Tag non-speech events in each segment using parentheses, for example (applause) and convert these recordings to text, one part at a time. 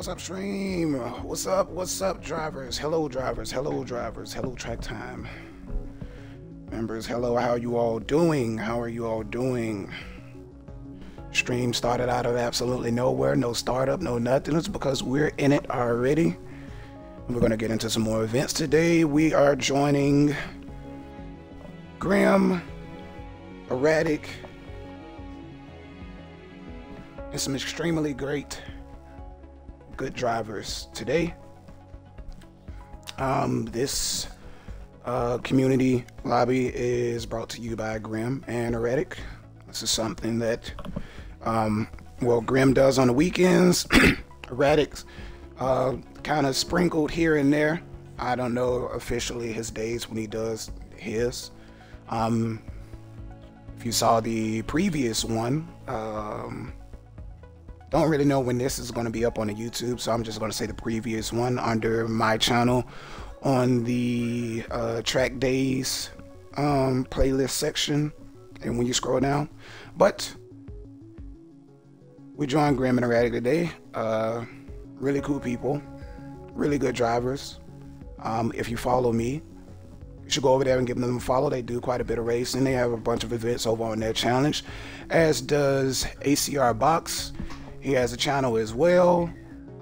What's up, stream? What's up? What's up, drivers? Hello, drivers. Hello, drivers. Hello, track time. Members, hello. How are you all doing? How are you all doing? Stream started out of absolutely nowhere. No startup, no nothing. It's because we're in it already. We're going to get into some more events today. We are joining Grimm, Erratic, and some extremely great good drivers today. Um, this uh, community lobby is brought to you by Grimm and Erratic. This is something that, um, well, Grimm does on the weekends. (clears throat) Erratic's uh, kind of sprinkled here and there. I don't know officially his days when he does his. Um, if you saw the previous one, um, don't really know when this is going to be up on the YouTube, so I'm just going to say the previous one under my channel on the uh, track days um, playlist section. And when you scroll down, but we joined Grimm and Erratic today. Uh, really cool people, really good drivers. Um, if you follow me, you should go over there and give them a follow. They do quite a bit of racing. They have a bunch of events over on their challenge, as does ACR Box. He has a channel as well.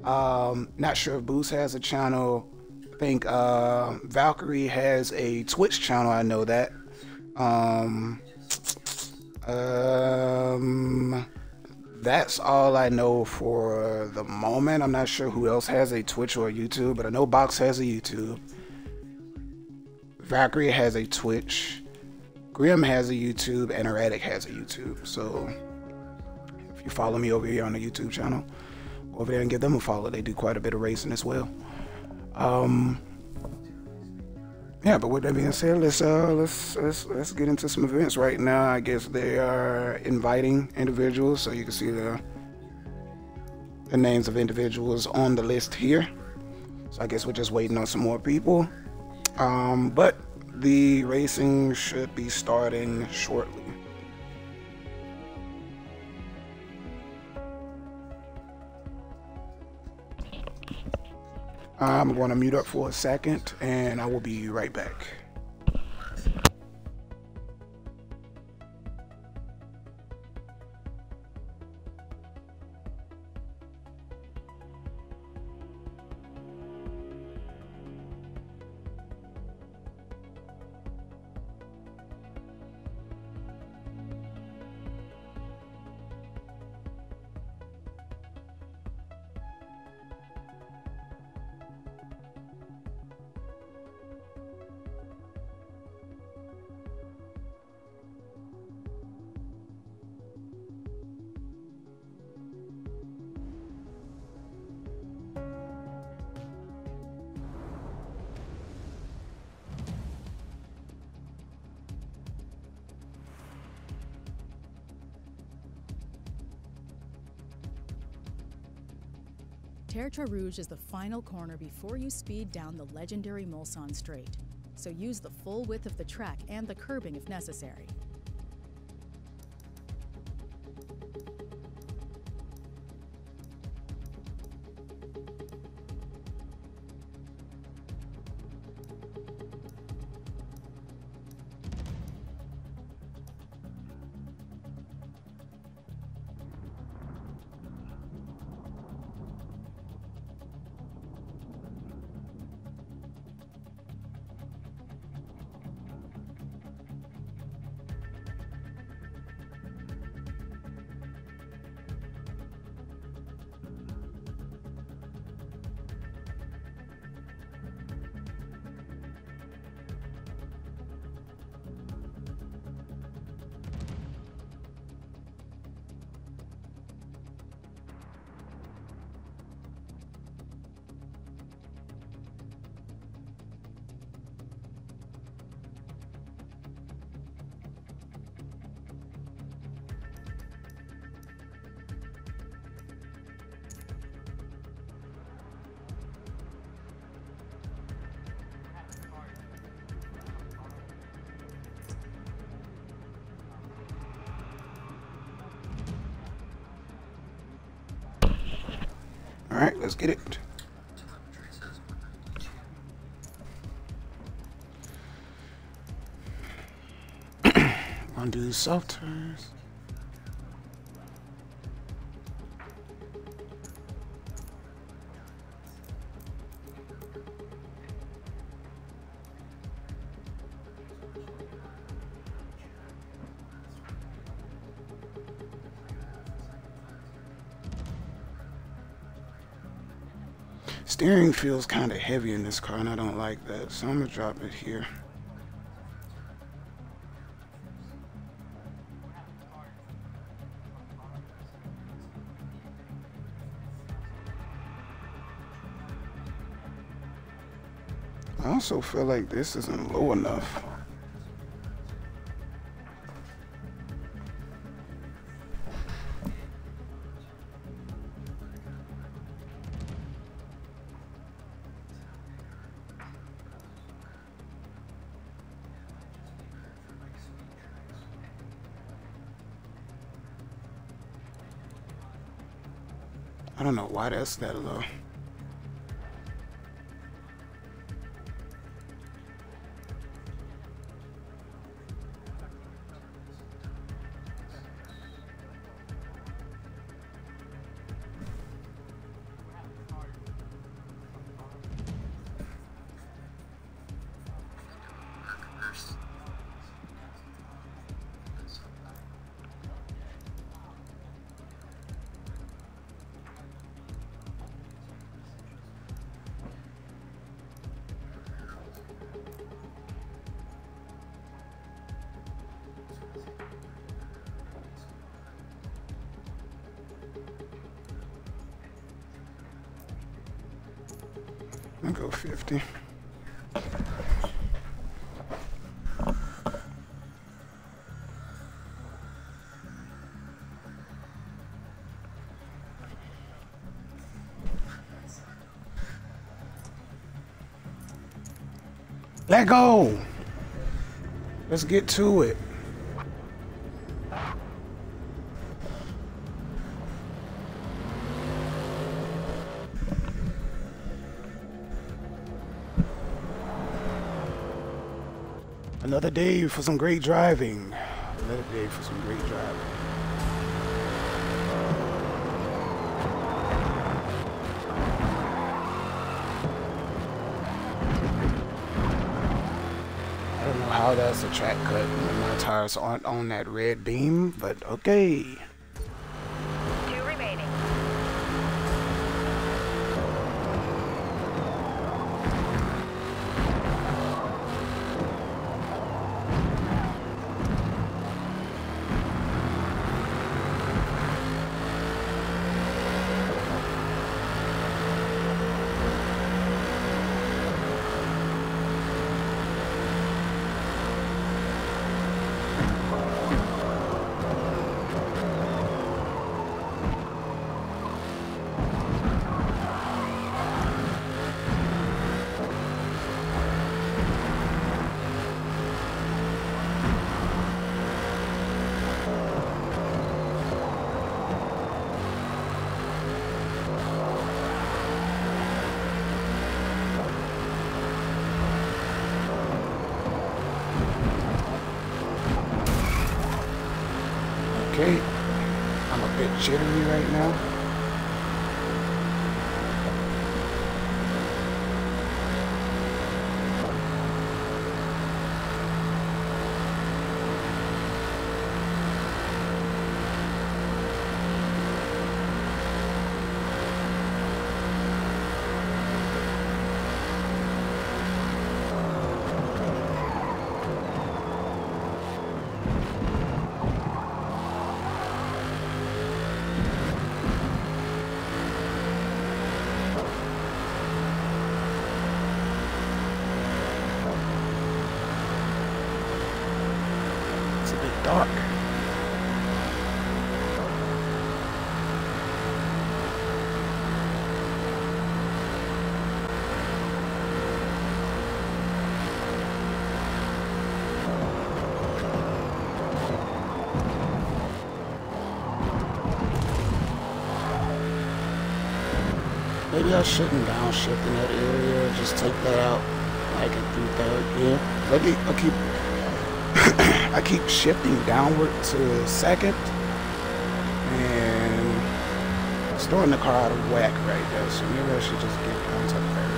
Um, not sure if Boost has a channel. I think uh, Valkyrie has a Twitch channel. I know that. Um, um, that's all I know for the moment. I'm not sure who else has a Twitch or a YouTube, but I know Box has a YouTube. Valkyrie has a Twitch. Grimm has a YouTube, and Erratic has a YouTube. So you follow me over here on the YouTube channel, go over there and give them a follow. They do quite a bit of racing as well. Um, yeah, but with that being said, let's uh, let's let's let's get into some events right now. I guess they are inviting individuals, so you can see the the names of individuals on the list here. So I guess we're just waiting on some more people. Um, but the racing should be starting shortly. I'm going to mute up for a second and I will be right back. Tertre Rouge is the final corner before you speed down the legendary Mulsanne Straight, so use the full width of the track and the curbing if necessary. Undo self turns. Steering feels kind of heavy in this car and I don't like that, so I'm gonna drop it here. Also feel like this isn't low enough. I don't know why that's that low. Let go. Let's get to it. Another day for some great driving. Another day for some great driving. Don't that's a track cut when my tires aren't on that red beam, but okay. Maybe I shouldn't downshift in that area. Just take that out like it through third gear. I keep, I keep, (coughs) I keep shifting downward to second, and it's throwing the car out of whack right there. So maybe I should just get down to third.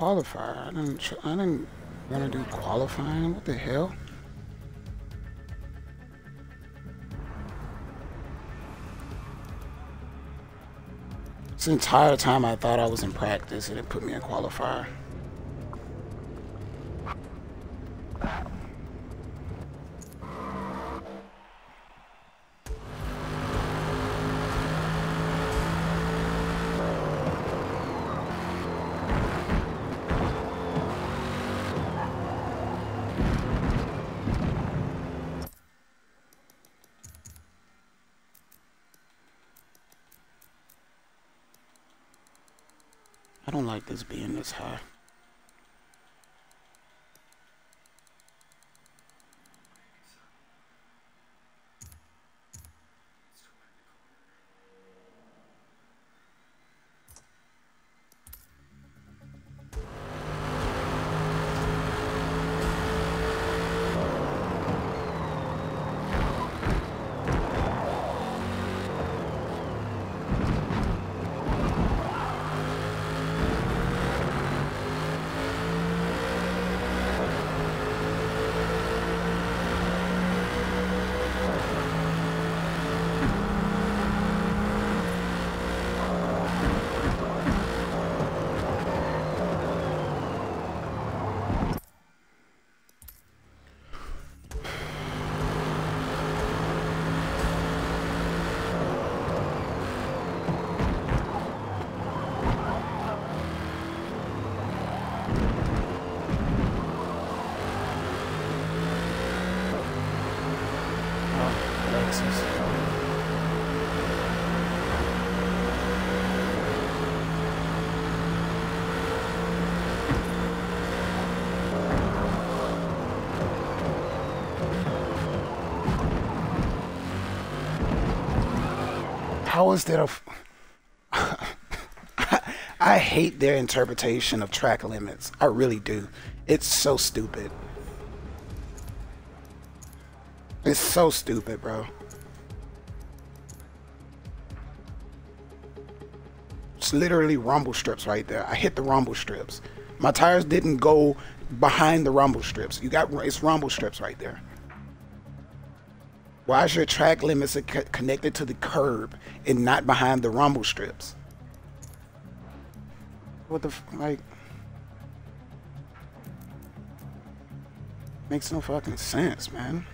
Qualifier? I didn't. I didn't want to do qualifying. What the hell? This entire time I thought I was in practice and it put me in qualifier. Being this high. How is that a? (laughs) I hate their interpretation of track limits. I really do. It's so stupid. It's so stupid, bro. It's literally rumble strips right there. I hit the rumble strips. My tires didn't go behind the rumble strips. You got it's rumble strips right there. Why is your track limits co- connected to the curb and not behind the rumble strips? What the f- like? Makes no fucking sense, man.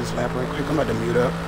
This lap real quick. I'm about to mute up.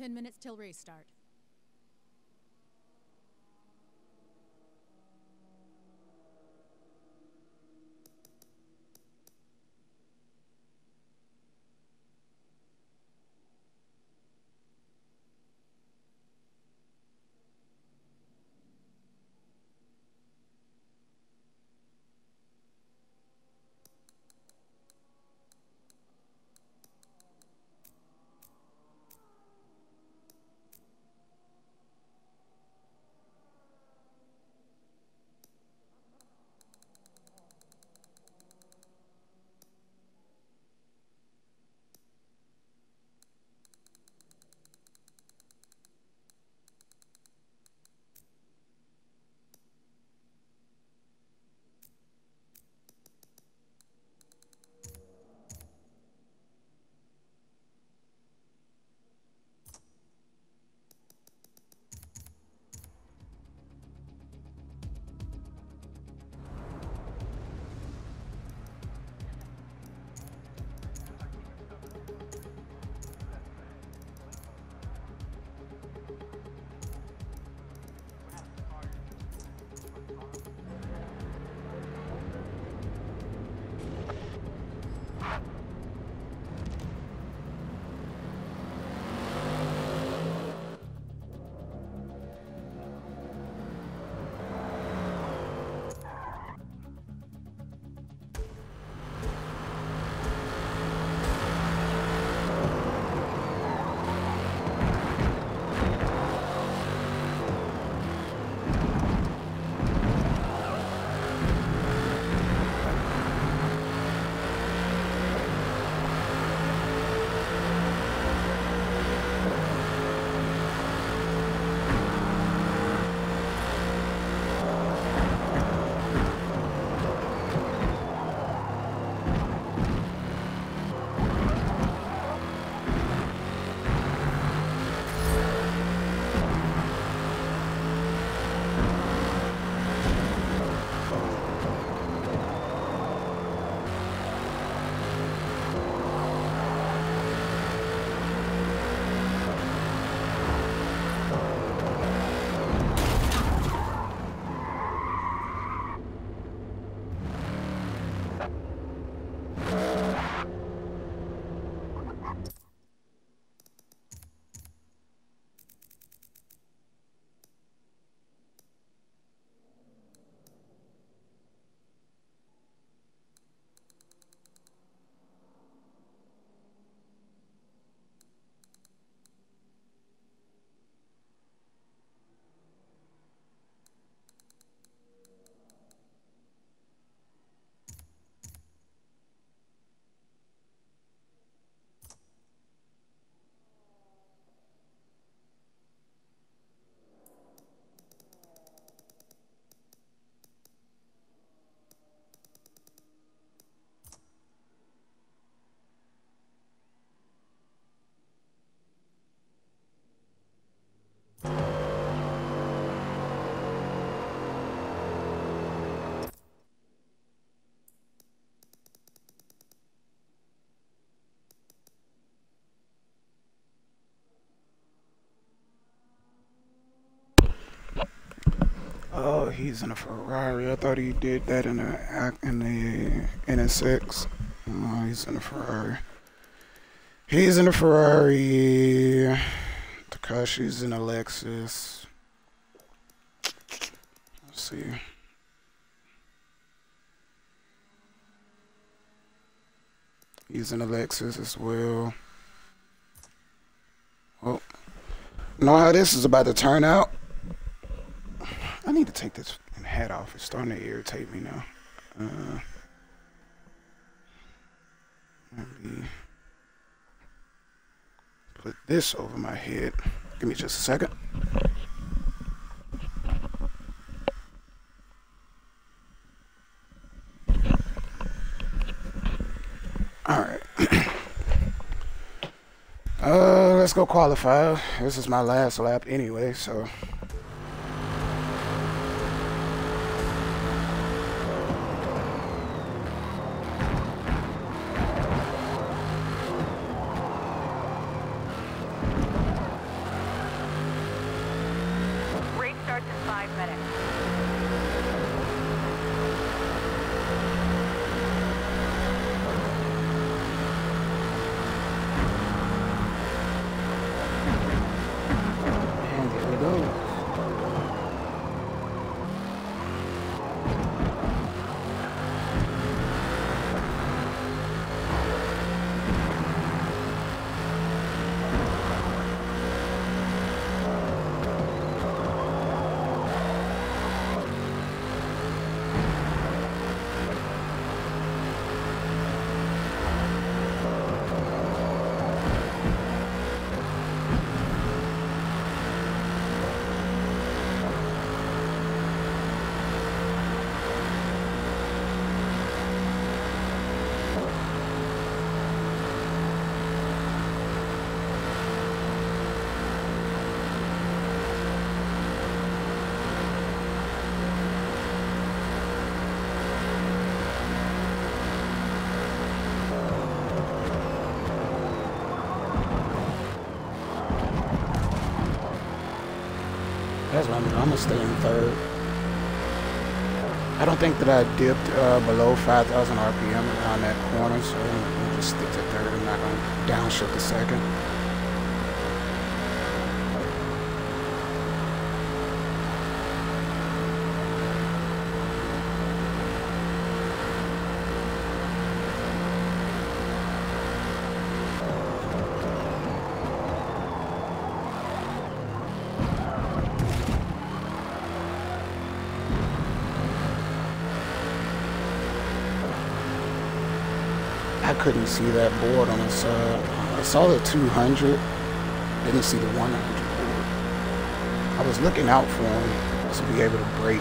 10 minutes till restart. He's in a Ferrari. I thought he did that in a in the NSX. No, he's in a Ferrari. He's in a Ferrari. Takashi's in a Lexus. Let's see. He's in a Lexus as well. Oh, know how this is about to turn out? I need to take this hat off. It's starting to irritate me now. Uh, maybe put this over my head. Give me just a second. All right. (clears throat) uh, let's go qualify. This is my last lap anyway, so. That's what I'm. I'm gonna stay in third. I don't think that I dipped uh, below 5,000 RPM around that corner, so I'm gonna just stick to third. I'm not gonna downshift to second. Couldn't see that board on the side. I saw the 200, didn't see the 100 board. I was looking out for him to be able to brake.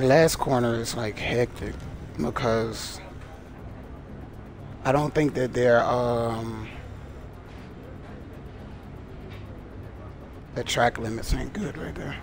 That last corner is like hectic because I don't think that they're um the track limits ain't good right there.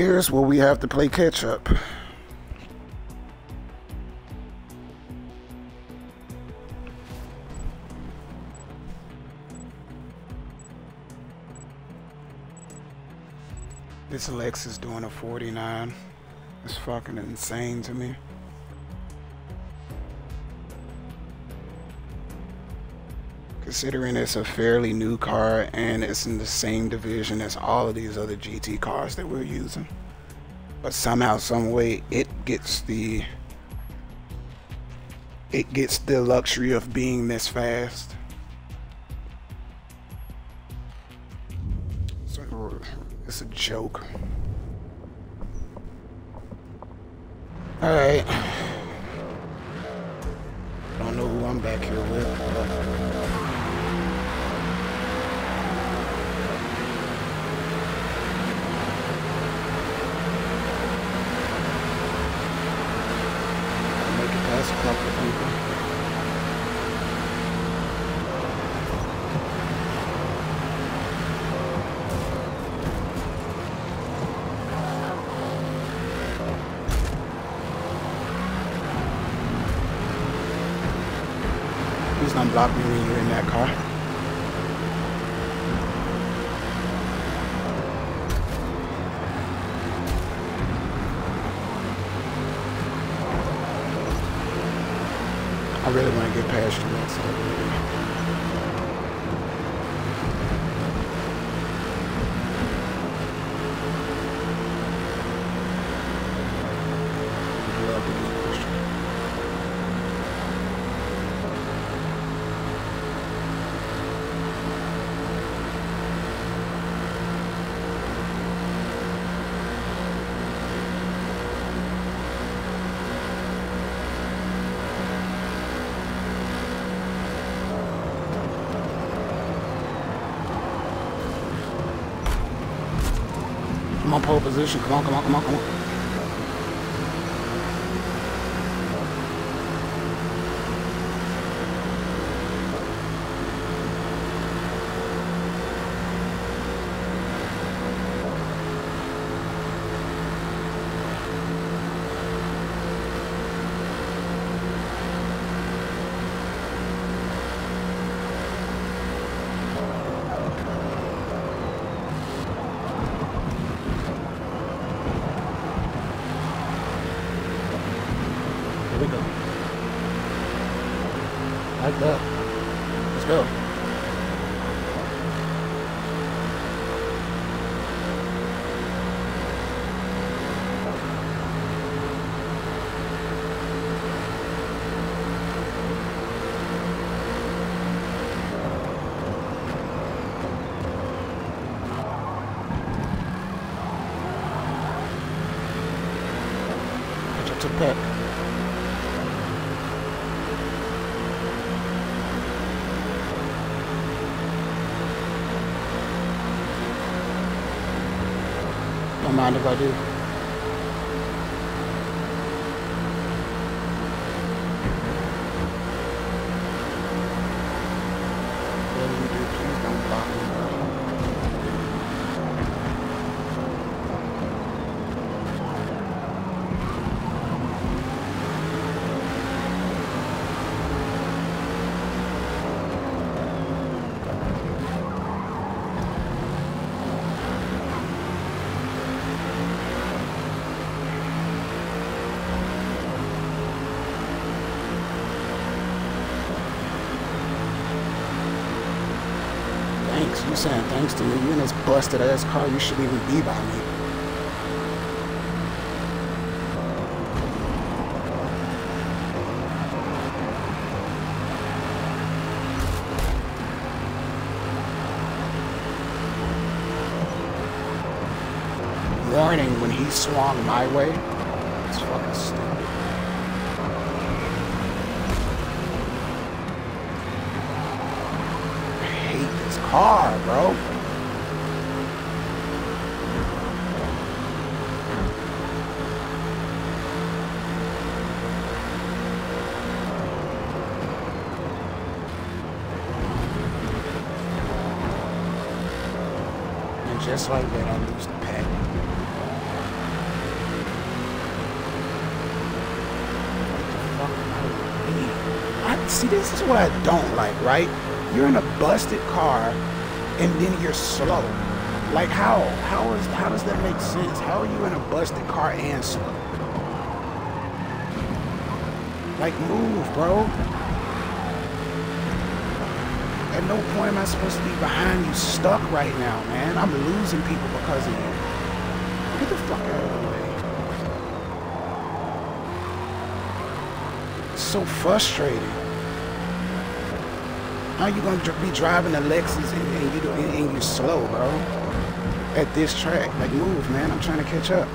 Here's where we have to play catch up. This Lexus doing a 49. It's fucking insane to me. Considering it's a fairly new car and it's in the same division as all of these other GT cars that we're using. But somehow, some way, it gets the it gets the luxury of being this fast. So it's a joke. All right. Don't know who I'm back here with. Make it past a couple of people. Please don't block me when you're in that car. I really want to get past you next time. I'm on pole position. Come on, come on, come on, come on. Mind if I do. Busted ass car, you shouldn't even be by me. Warning when he swung my way. What I don't like, right? You're in a busted car, and then you're slow. Like how? How is? How does that make sense? How are you in a busted car and slow? Like move, bro. At no point am I supposed to be behind you stuck right now, man. I'm losing people because of you. Get the fuck out of the way. It's so frustrating. How you gonna be driving a Lexus and, and you and, and you slow, bro? At this track, like move, man. I'm trying to catch up.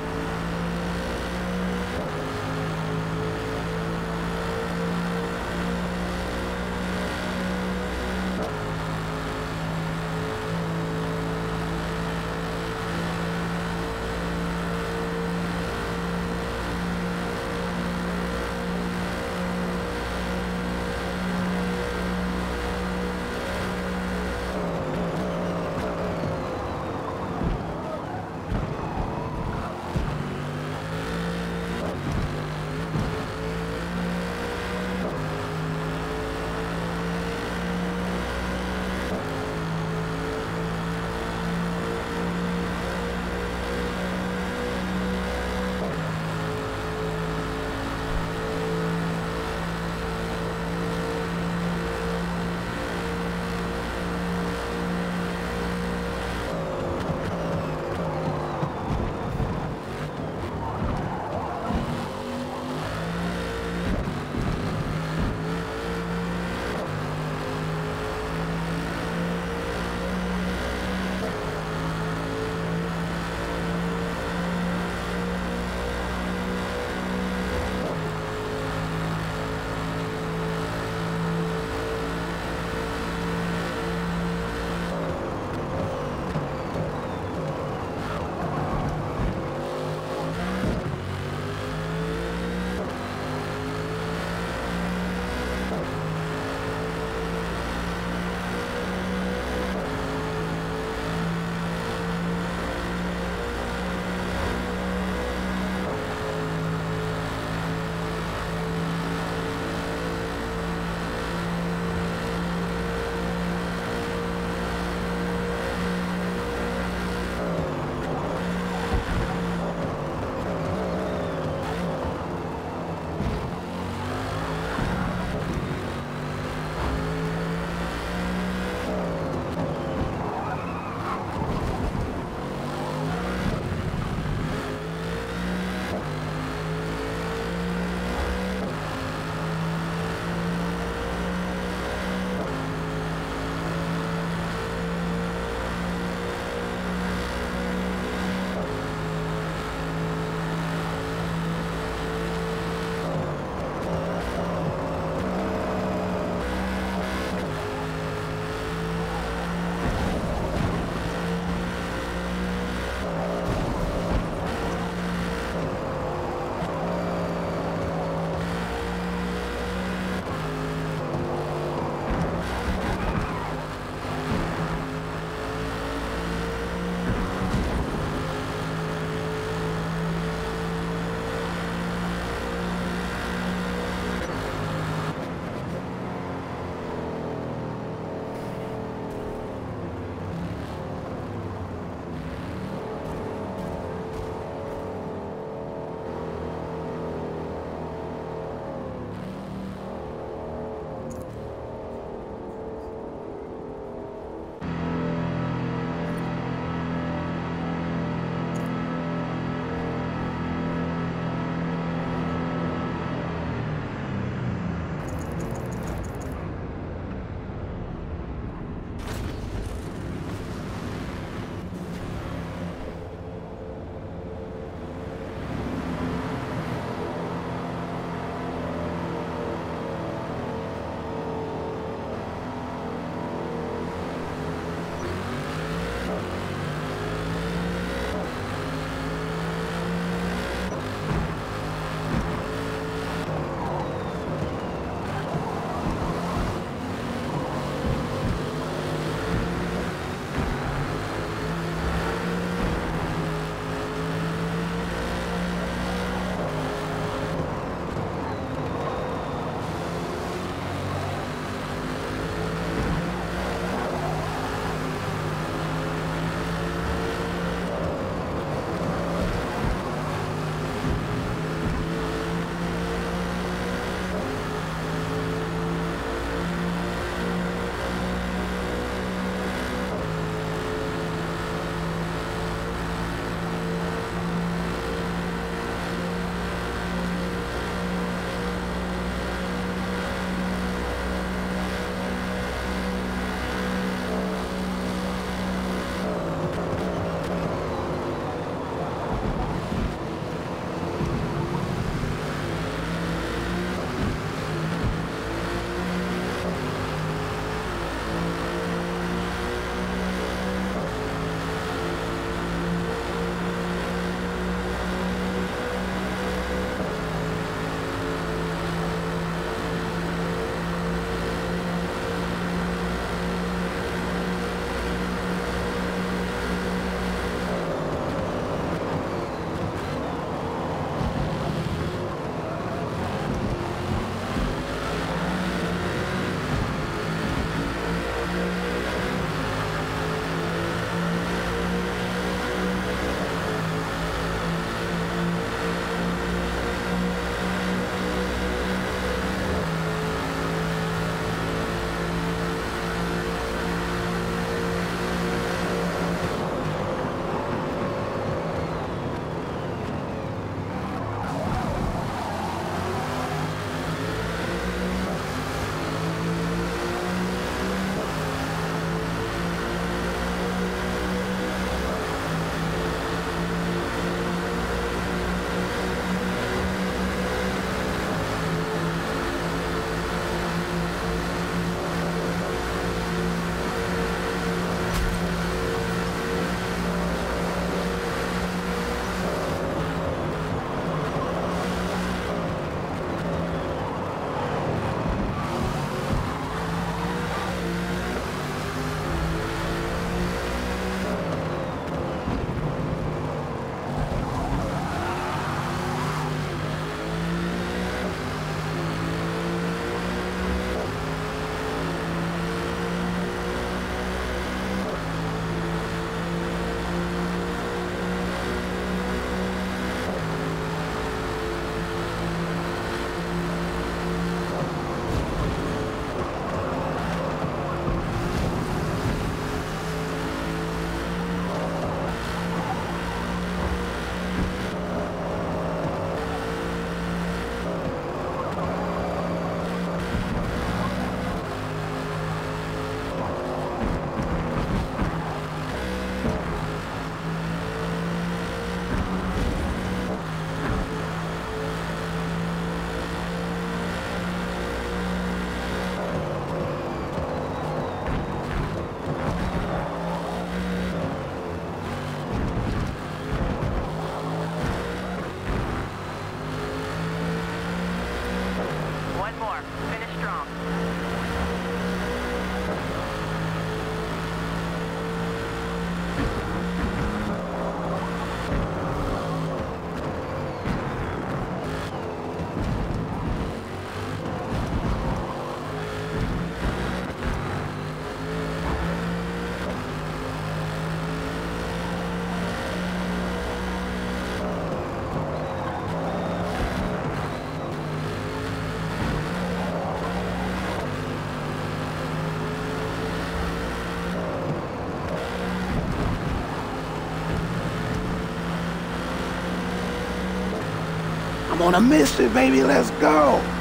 Gonna miss it, baby. Let's go.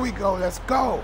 We go. Let's go.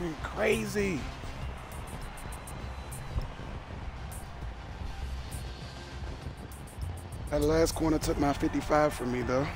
You crazy. That last corner took my 55 from me, though.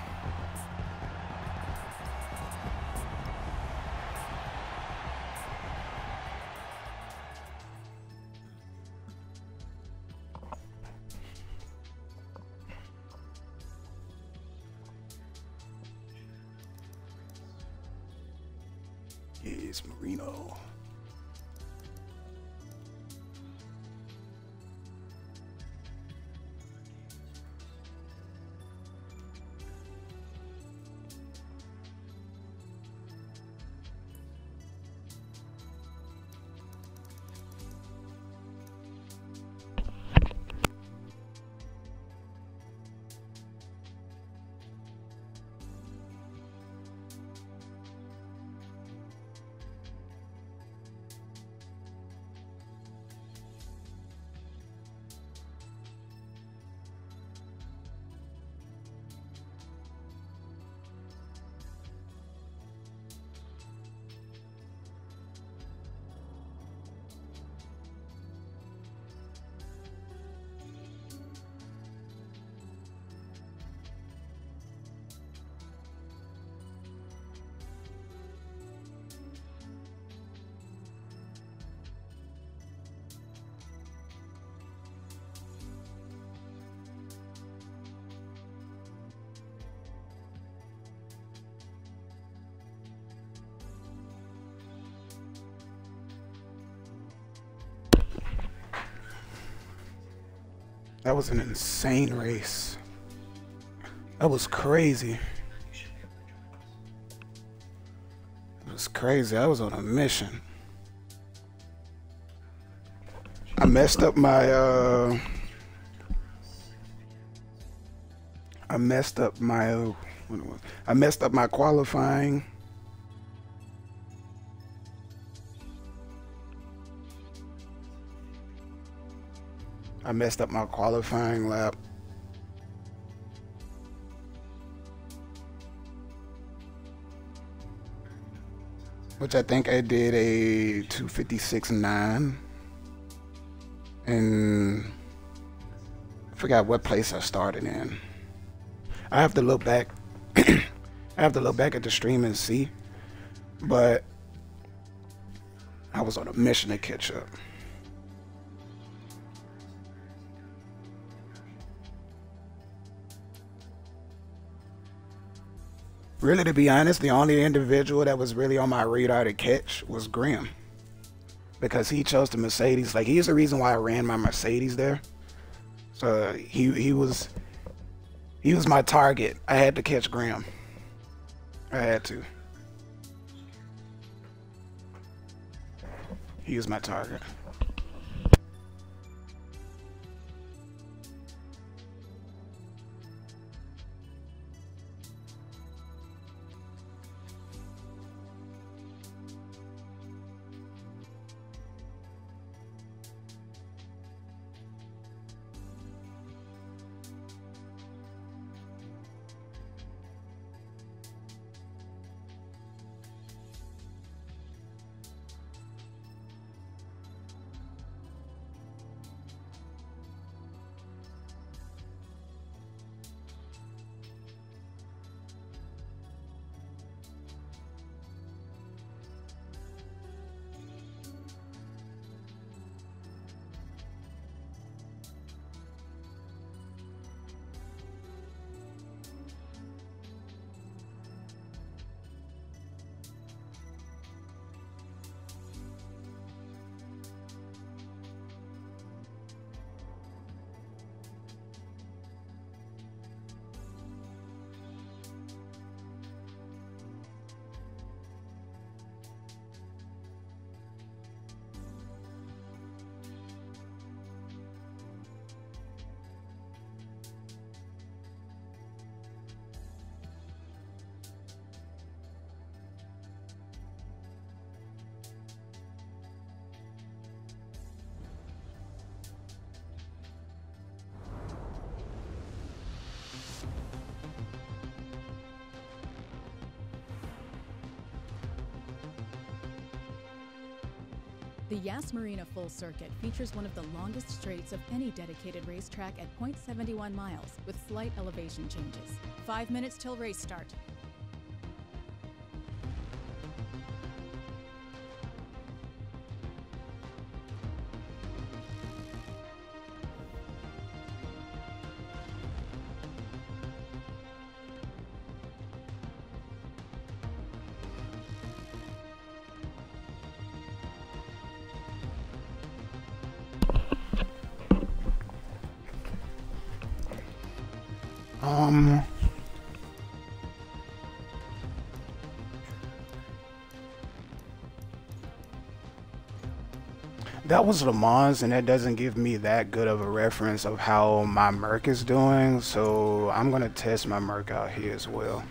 That was an insane race. That was crazy. It was crazy. I was on a mission. I messed up my uh I messed up my uh. I messed up my qualifying. I messed up my qualifying lap. Which I think I did a 256.9. And I forgot what place I started in. I have to look back. (clears throat) I have to look back at the stream and see. But I was on a mission to catch up. Really, to be honest, the only individual that was really on my radar to catch was Graham. Because he chose the Mercedes. Like, he's the reason why I ran my Mercedes there. So he he was he was my target. I had to catch Graham. I had to. He was my target. Yas Marina Full Circuit features one of the longest straights of any dedicated racetrack at 0.71 miles with slight elevation changes. Five minutes till race start. That was Le Mans, and that doesn't give me that good of a reference of how my Merc is doing, so I'm gonna test my Merc out here as well.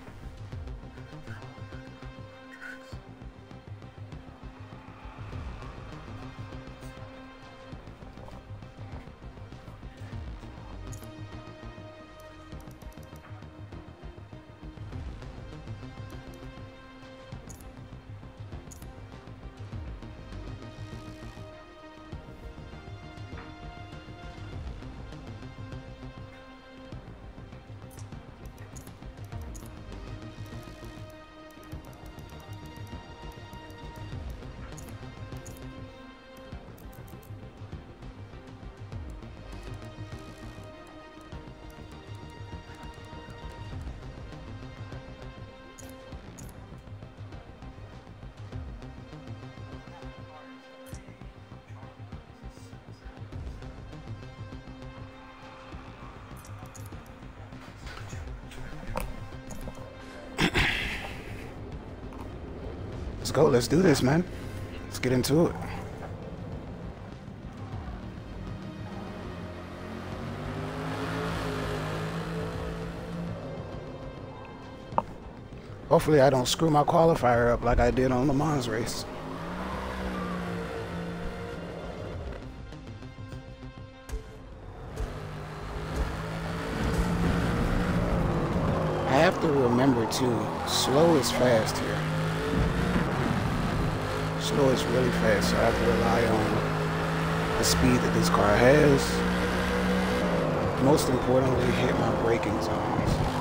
Go. Let's do this, man. Let's get into it. Hopefully I don't screw my qualifier up like I did on Le Mans race. I have to remember to slow is fast here. Slow is really fast, so I have to rely on the speed that this car has. Most importantly, hit my braking zones.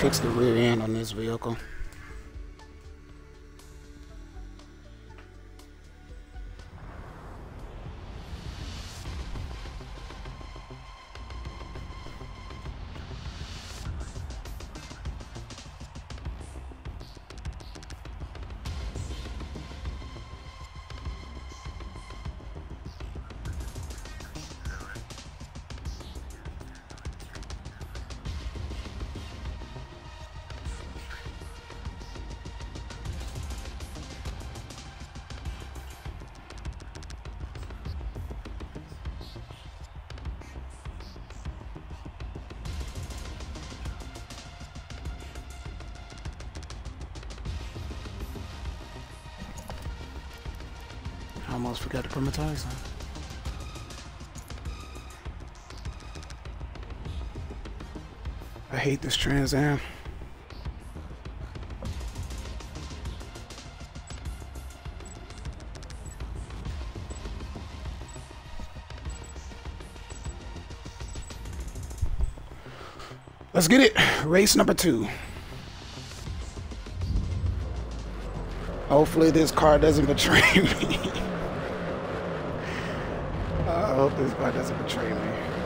Fix the rear end on this vehicle. Forgot to put my tires on. I hate this Trans Am. Let's get it. Race number two. Hopefully this car doesn't betray me. (laughs) This car doesn't betray me.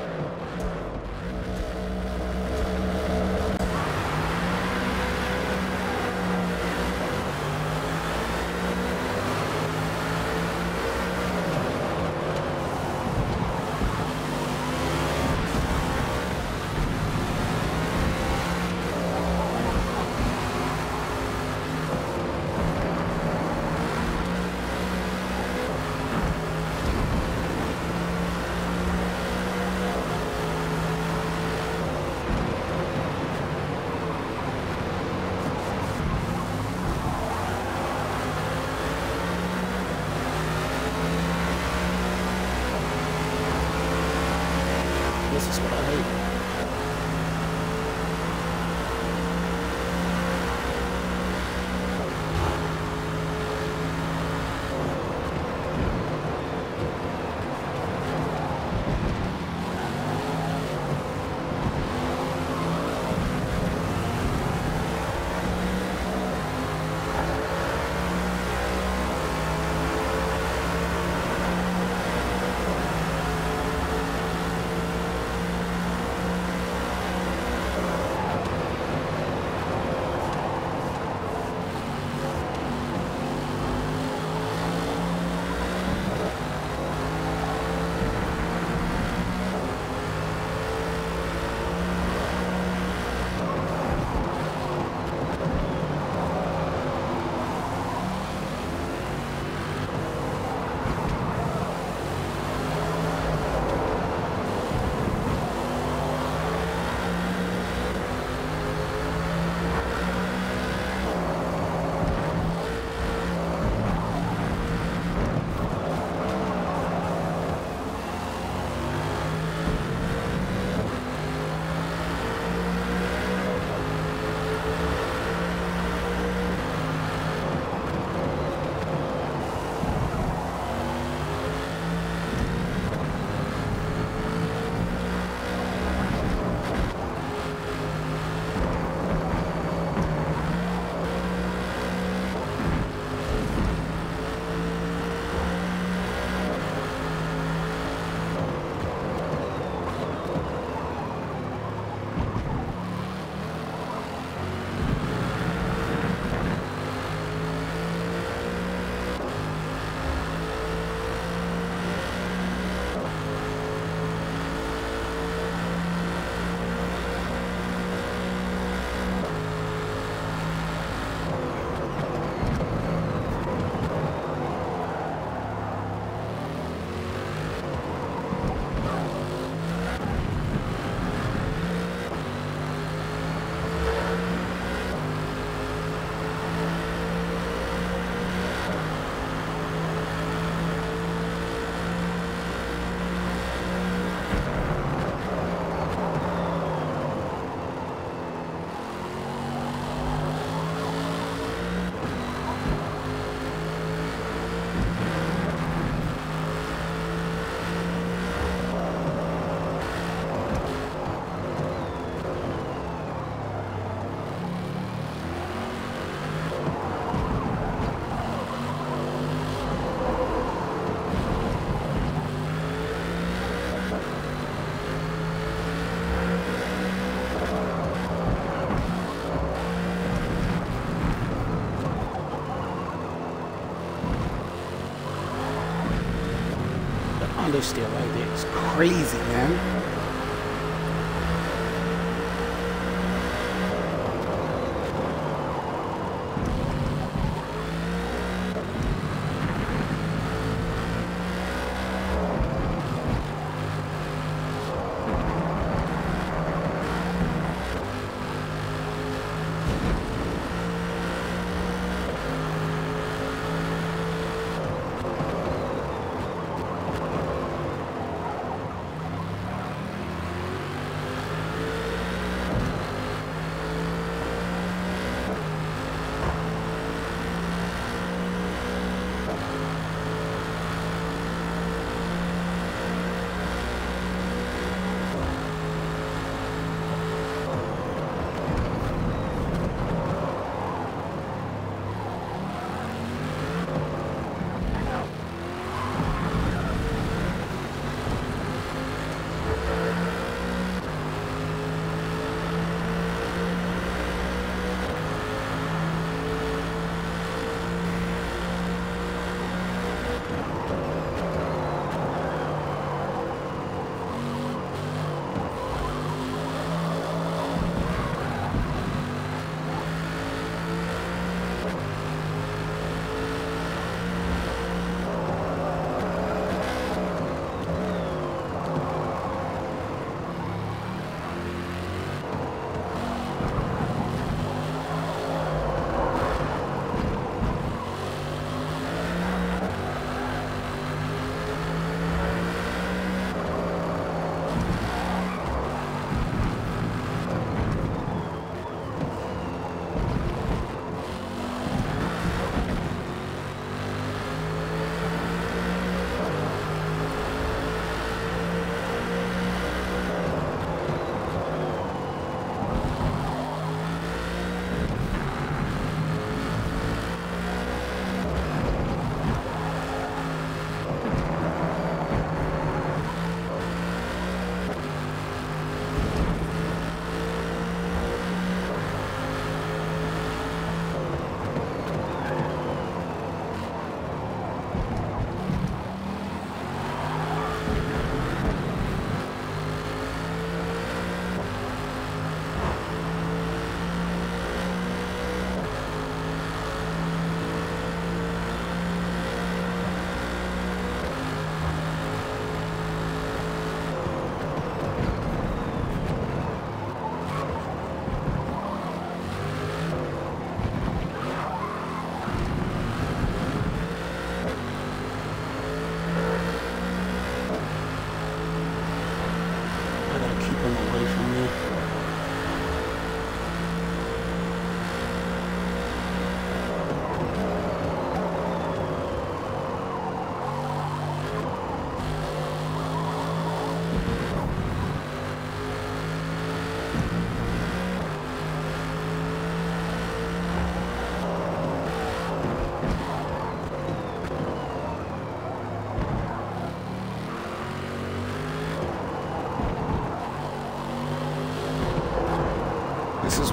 The understeer right there is Crazy, man.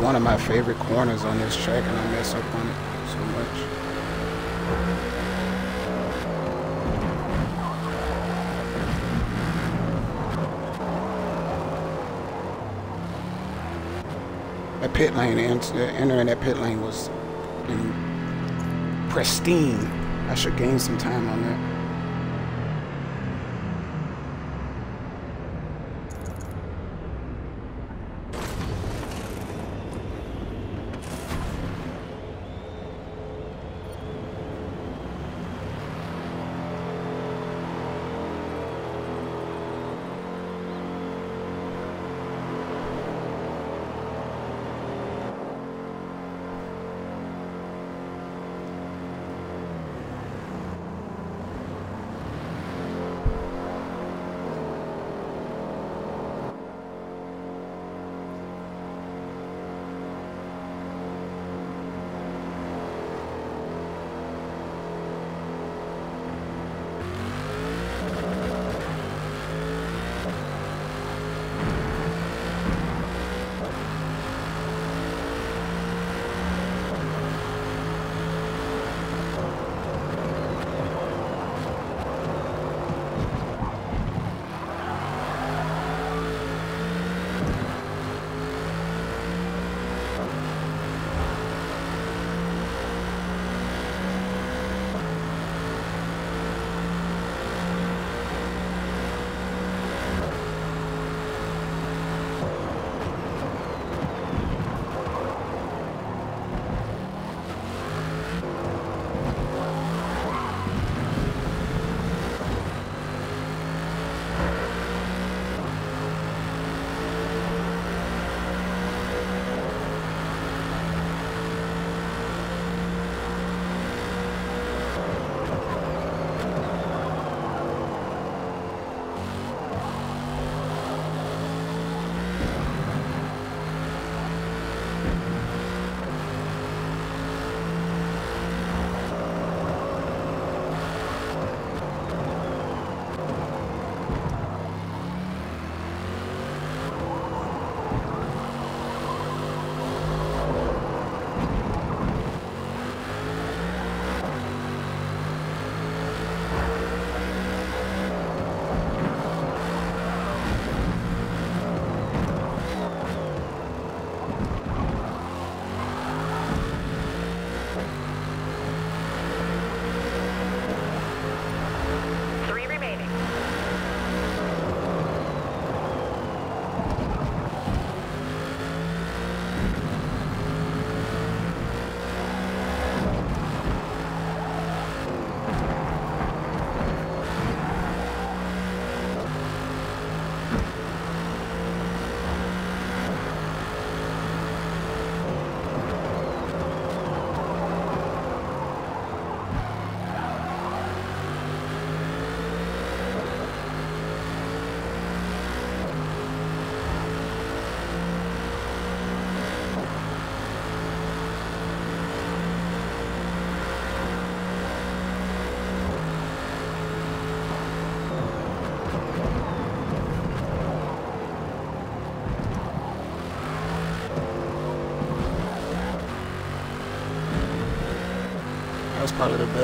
One of my favorite corners on this track, and I mess up on it so much. That pit lane, entering that pit lane was pristine. I should gain some time on that.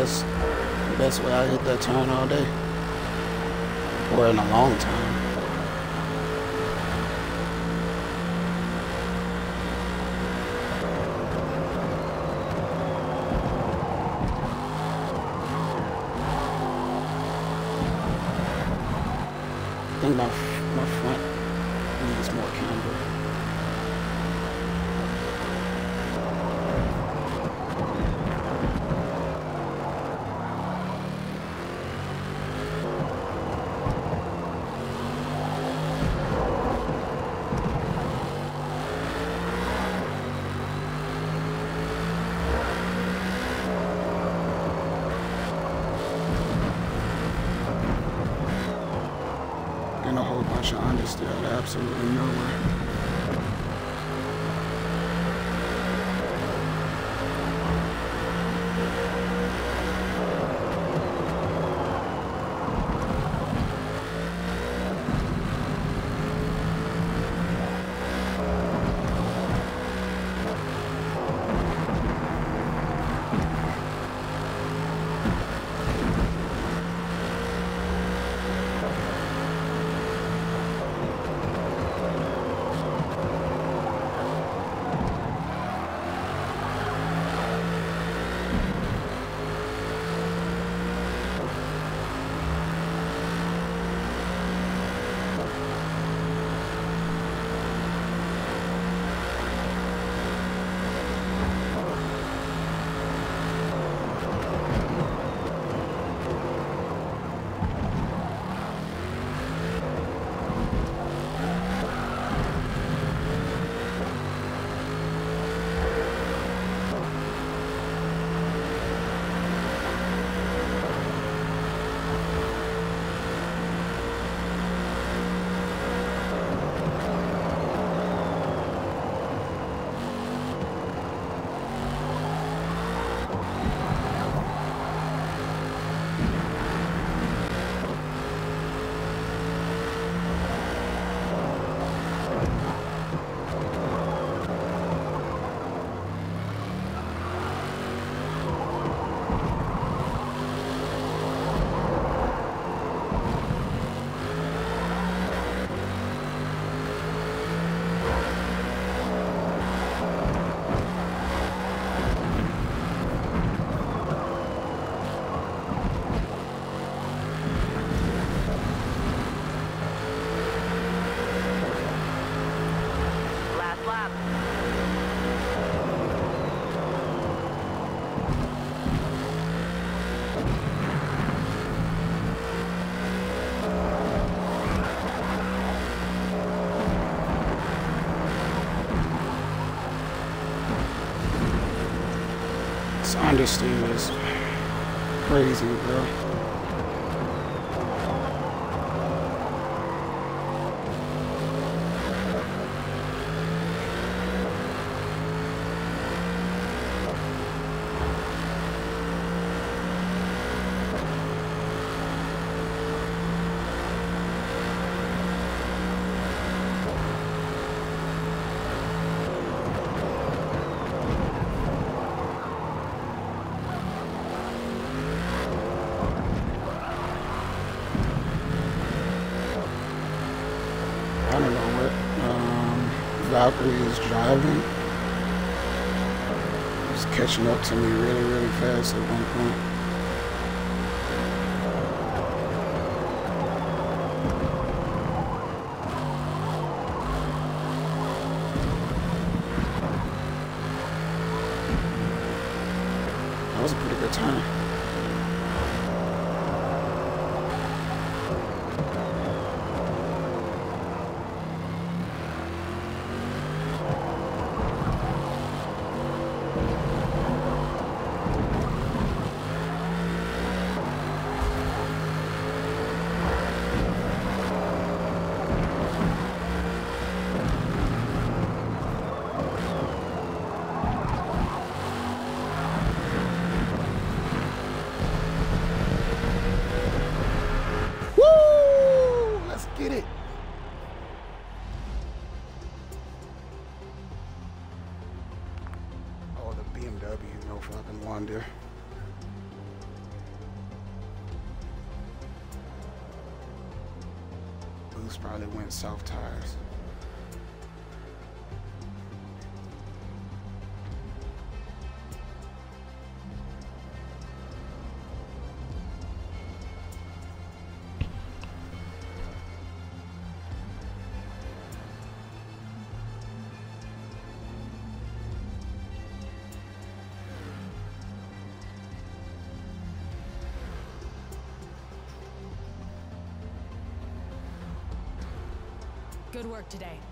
Probably the best way I hit that turn all day, or in a long time. Understeer is crazy, bro. I don't know what um, Valkyrie is driving. It's catching up to me really, really fast at one fucking wonder. Good work today.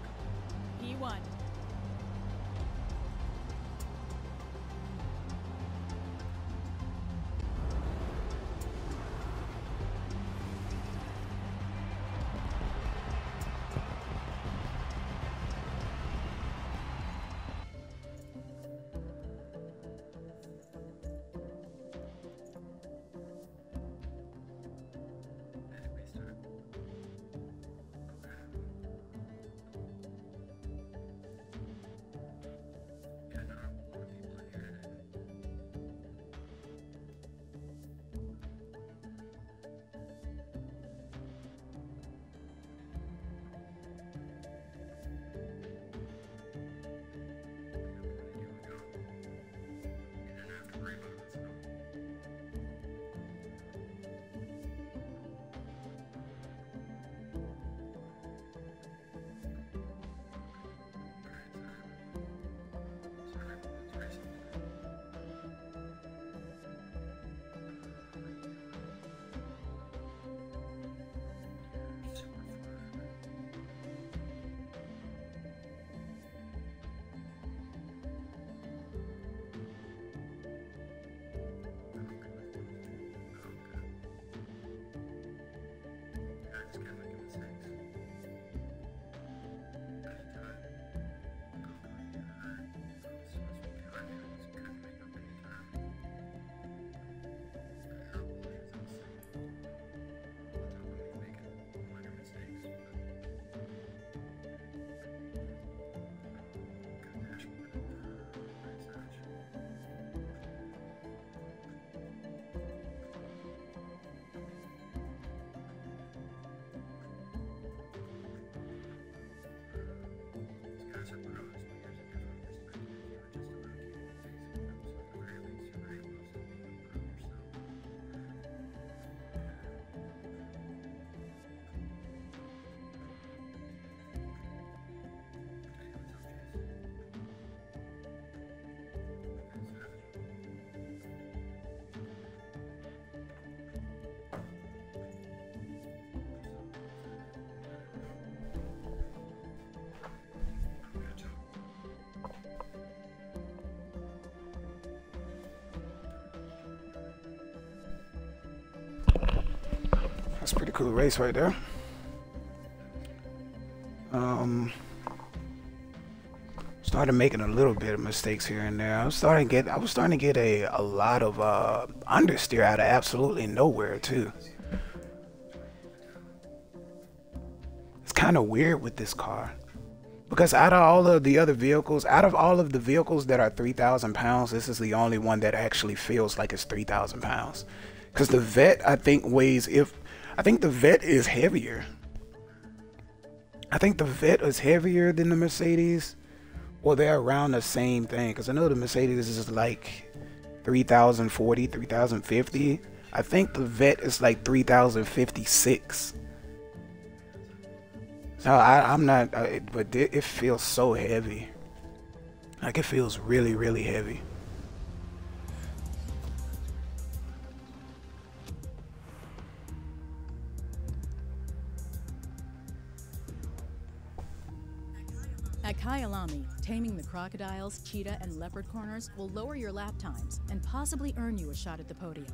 podcast. Cool race right there. Um, started making a little bit of mistakes here and there. I was starting to get, I was starting to get a a lot of uh, understeer out of absolutely nowhere too. It's kind of weird with this car because out of all of the other vehicles, out of all of the vehicles that are 3,000 pounds, this is the only one that actually feels like it's 3,000 pounds. Because the Vette, I think, weighs if I think the Vette is heavier. I think the Vette is heavier than the Mercedes. Well, they're around the same thing. Because I know the Mercedes is like 3,040, 3,050. I think the Vette is like 3,056. So I, I'm not, I, but it feels so heavy. Like it feels really, really heavy. Crocodiles, cheetah, and leopard corners will lower your lap times and possibly earn you a shot at the podium.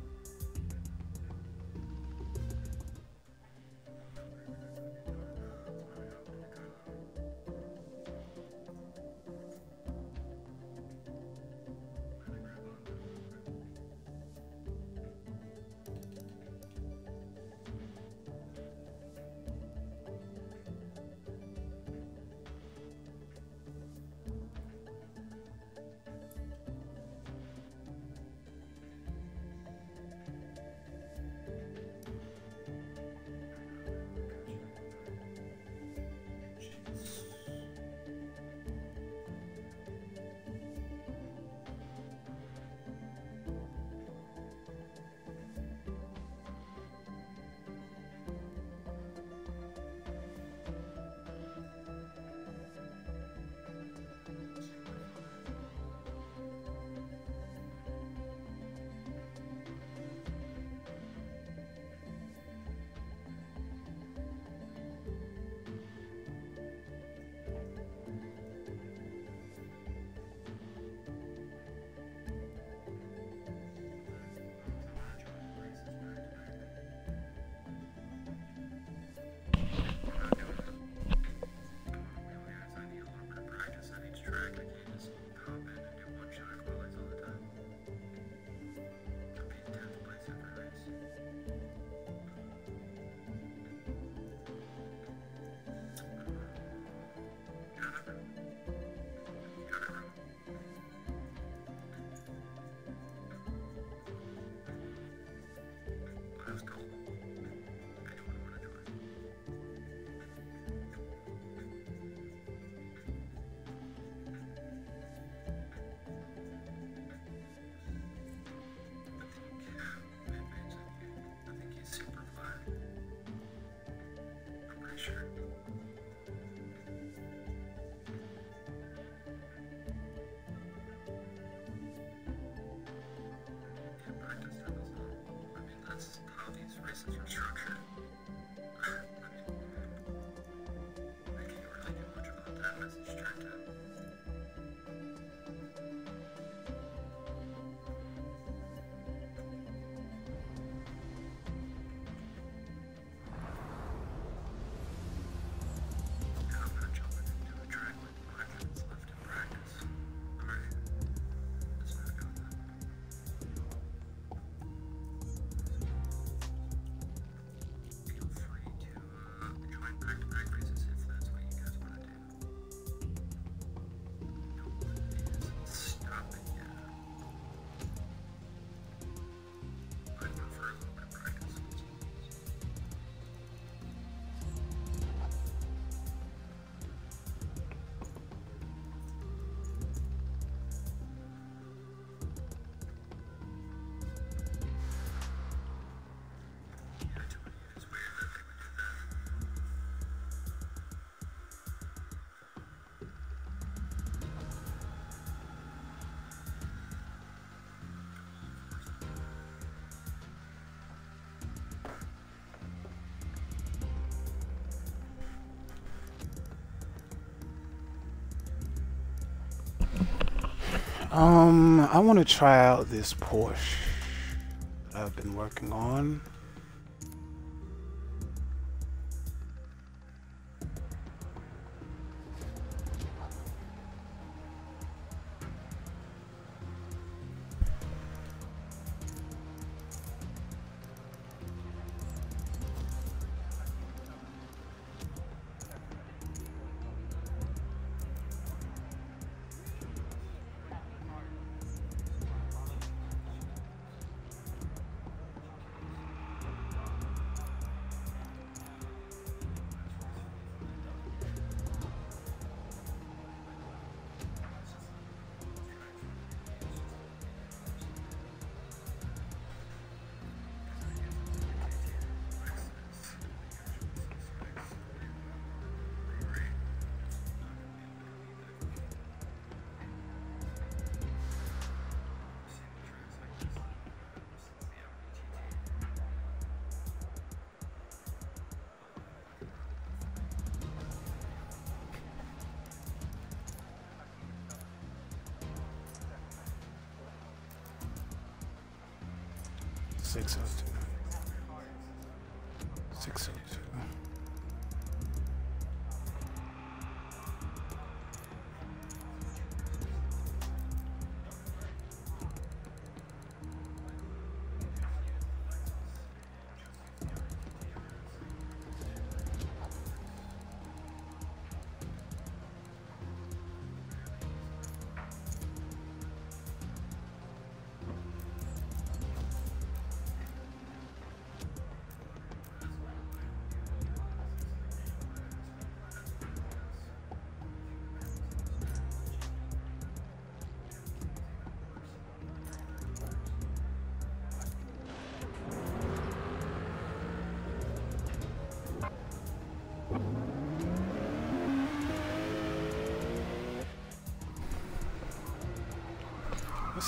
Um, I want to try out this Porsche I've been working on.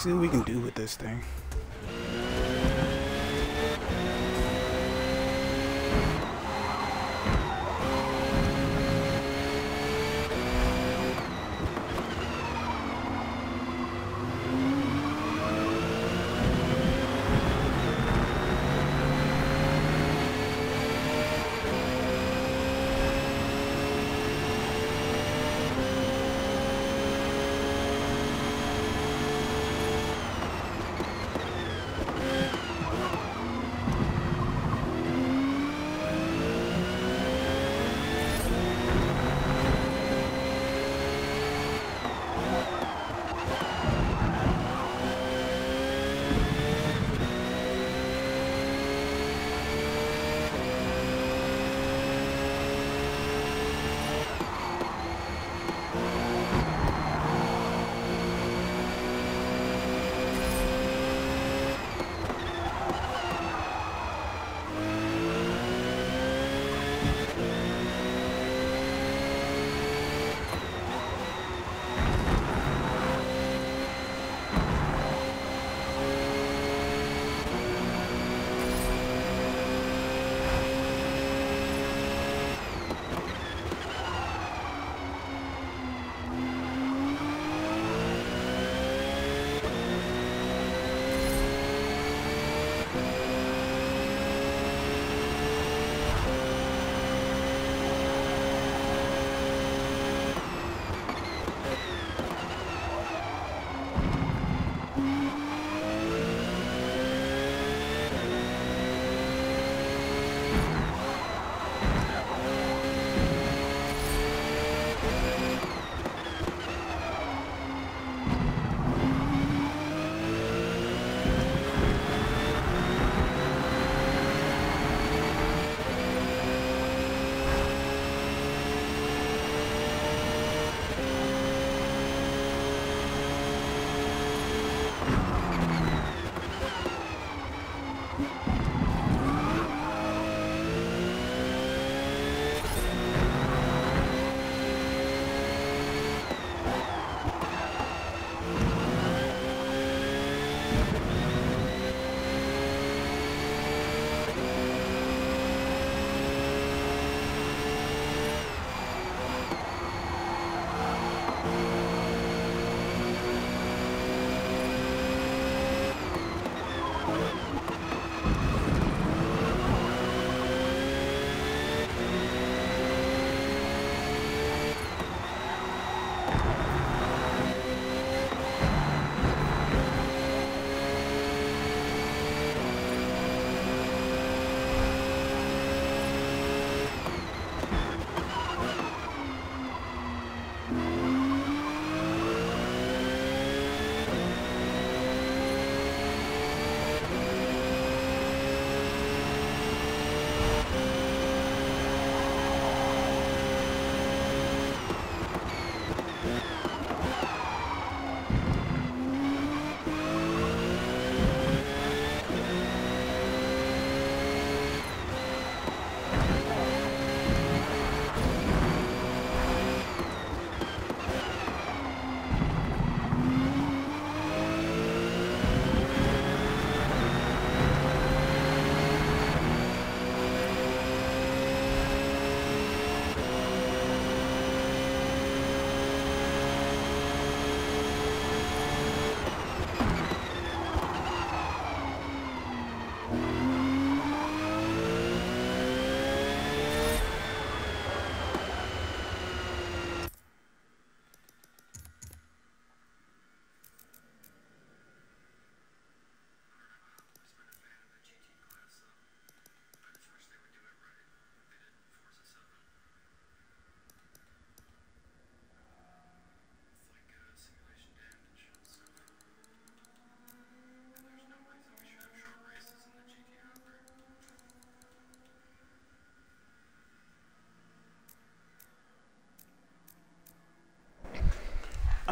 See what we can do with this thing.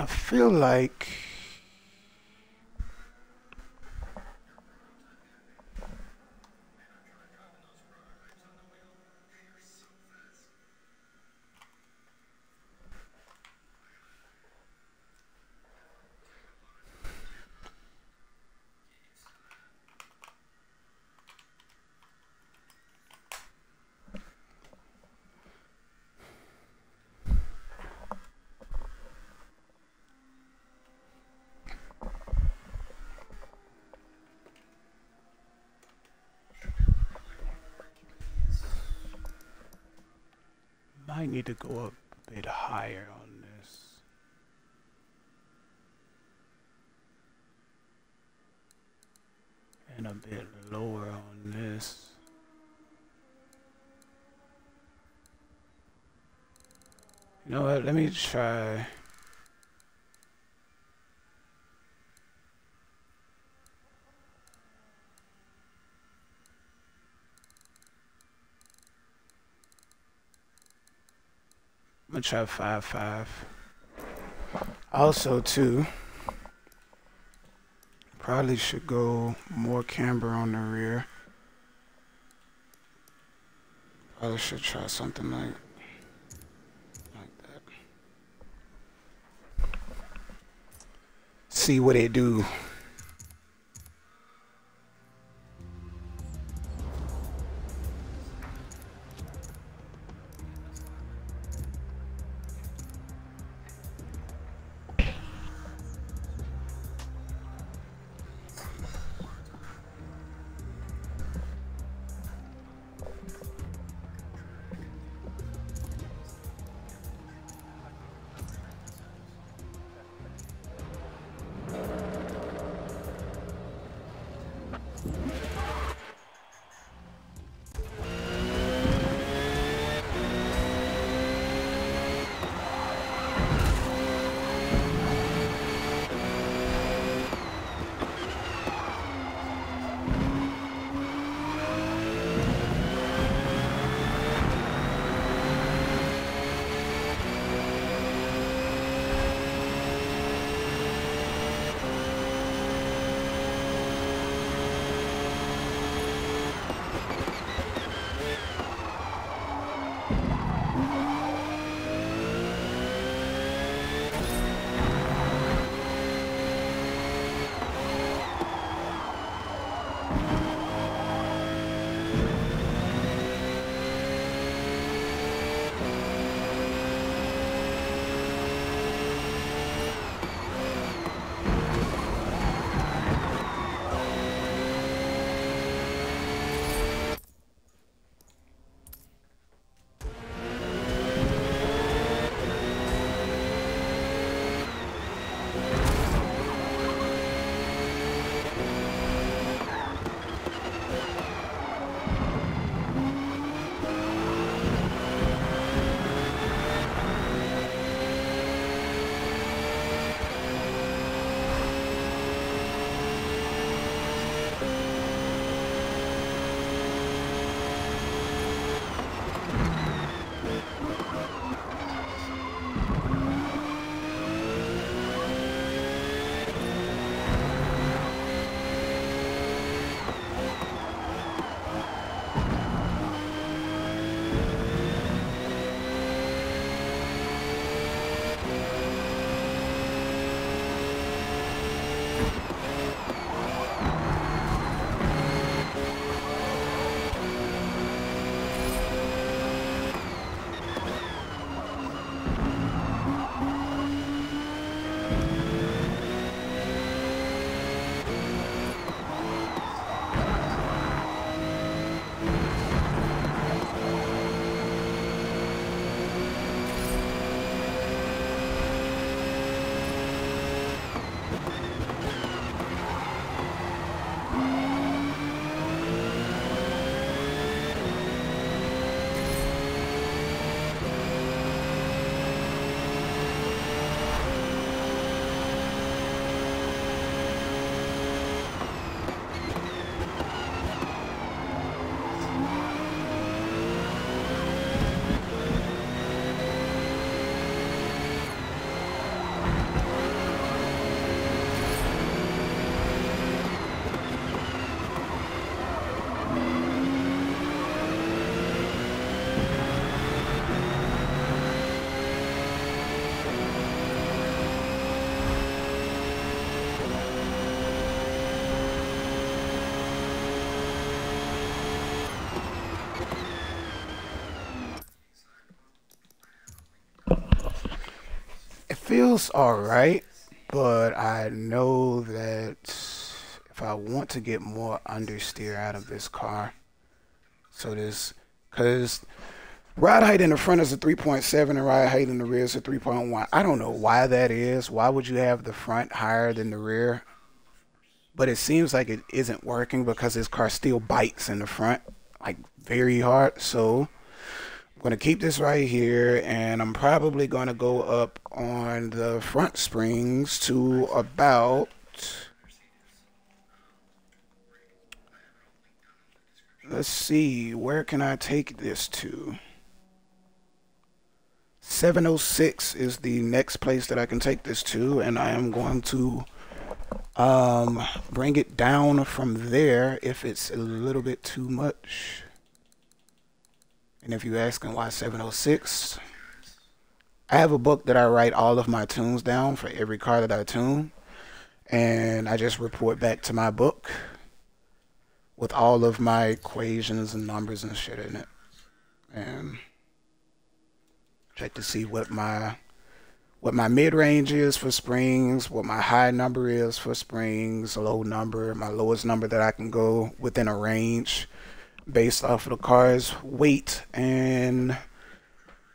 I feel like might need to go up a bit higher on this. And a bit lower on this. You know what? Let me try. Try five five. Also, too, probably should go more camber on the rear. Probably should try something like like that. See what it do. Feels alright, but I know that if I want to get more understeer out of this car, so this, because ride height in the front is a 3.7 and ride height in the rear is a 3.1. I don't know why that is. Why would you have the front higher than the rear? But it seems like it isn't working because this car still bites in the front, like very hard. So I'm going to keep this right here and I'm probably going to go up on the front springs to about let's see where can I take this to? 706 is the next place that I can take this to and I am going to um, bring it down from there if it's a little bit too much and if you're asking why 706, I have a book that I write all of my tunes down for every car that I tune. And I just report back to my book with all of my equations and numbers and shit in it. And check to see what my what my mid range is for springs, what my high number is for springs, low number, my lowest number that I can go within a range based off of the car's weight and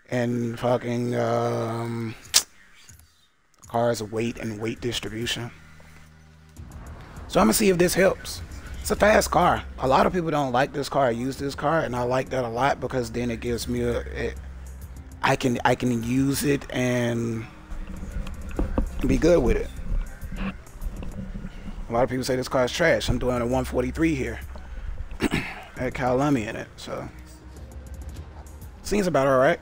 and fucking um, car's weight and weight distribution. So I'm gonna see if this helps. It's a fast car. A lot of people don't like this car. I use this car, and I like that a lot because then it gives me a. It, I can I can use it and be good with it. A lot of people say this car is trash. I'm doing a 143 here. (clears throat) had Kyle Lummy in it, so seems about all right.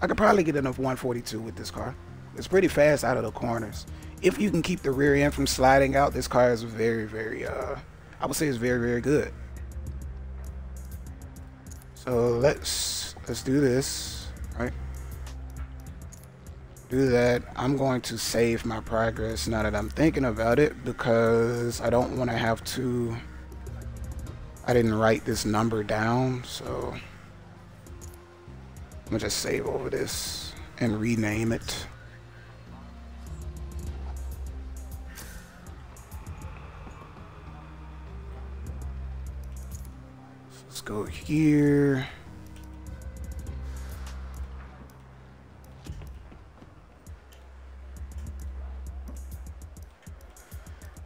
I could probably get enough 142 with this car. It's pretty fast out of the corners. If you can keep the rear end from sliding out, this car is very, very, uh, I would say it's very, very good. So let's, let's do this, right? Do that. I'm going to save my progress now that I'm thinking about it because I don't want to have to I didn't write this number down, so I'm gonna just save over this and rename it. let's go here.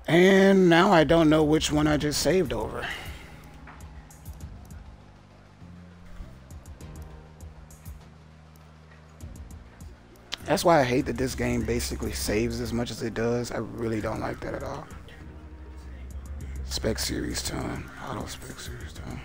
And now I don't know which one I just saved over. That's why I hate that this game basically saves as much as it does. I really don't like that at all. Spec series tone. Auto spec series tone.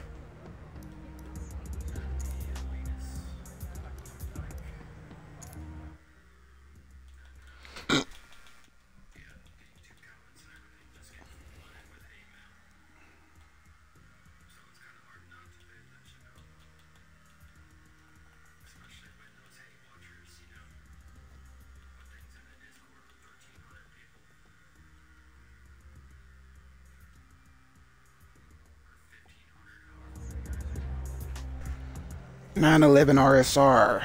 911 RSR.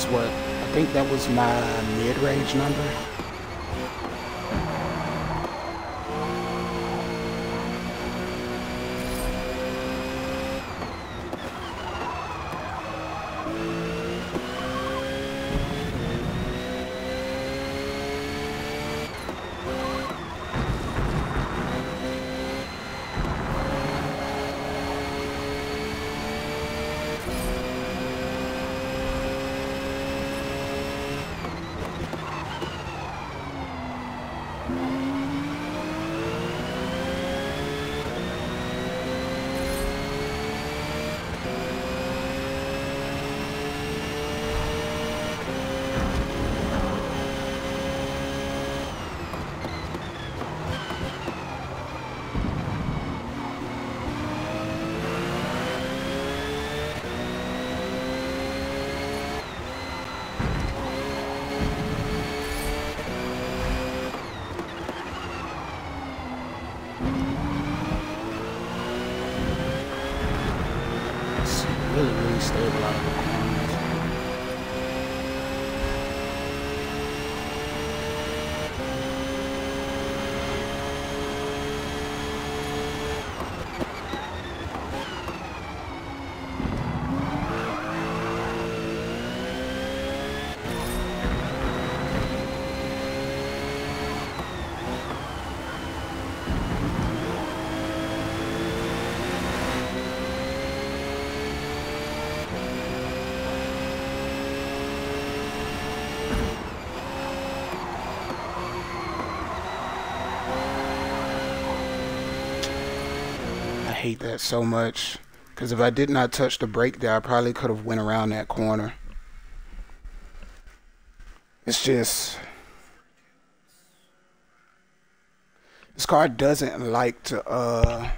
Chose what, I think that was my mid-range number. Hate that so much. Because if I did not touch the brake there, I probably could have went around that corner. It's just... This car doesn't like to, uh...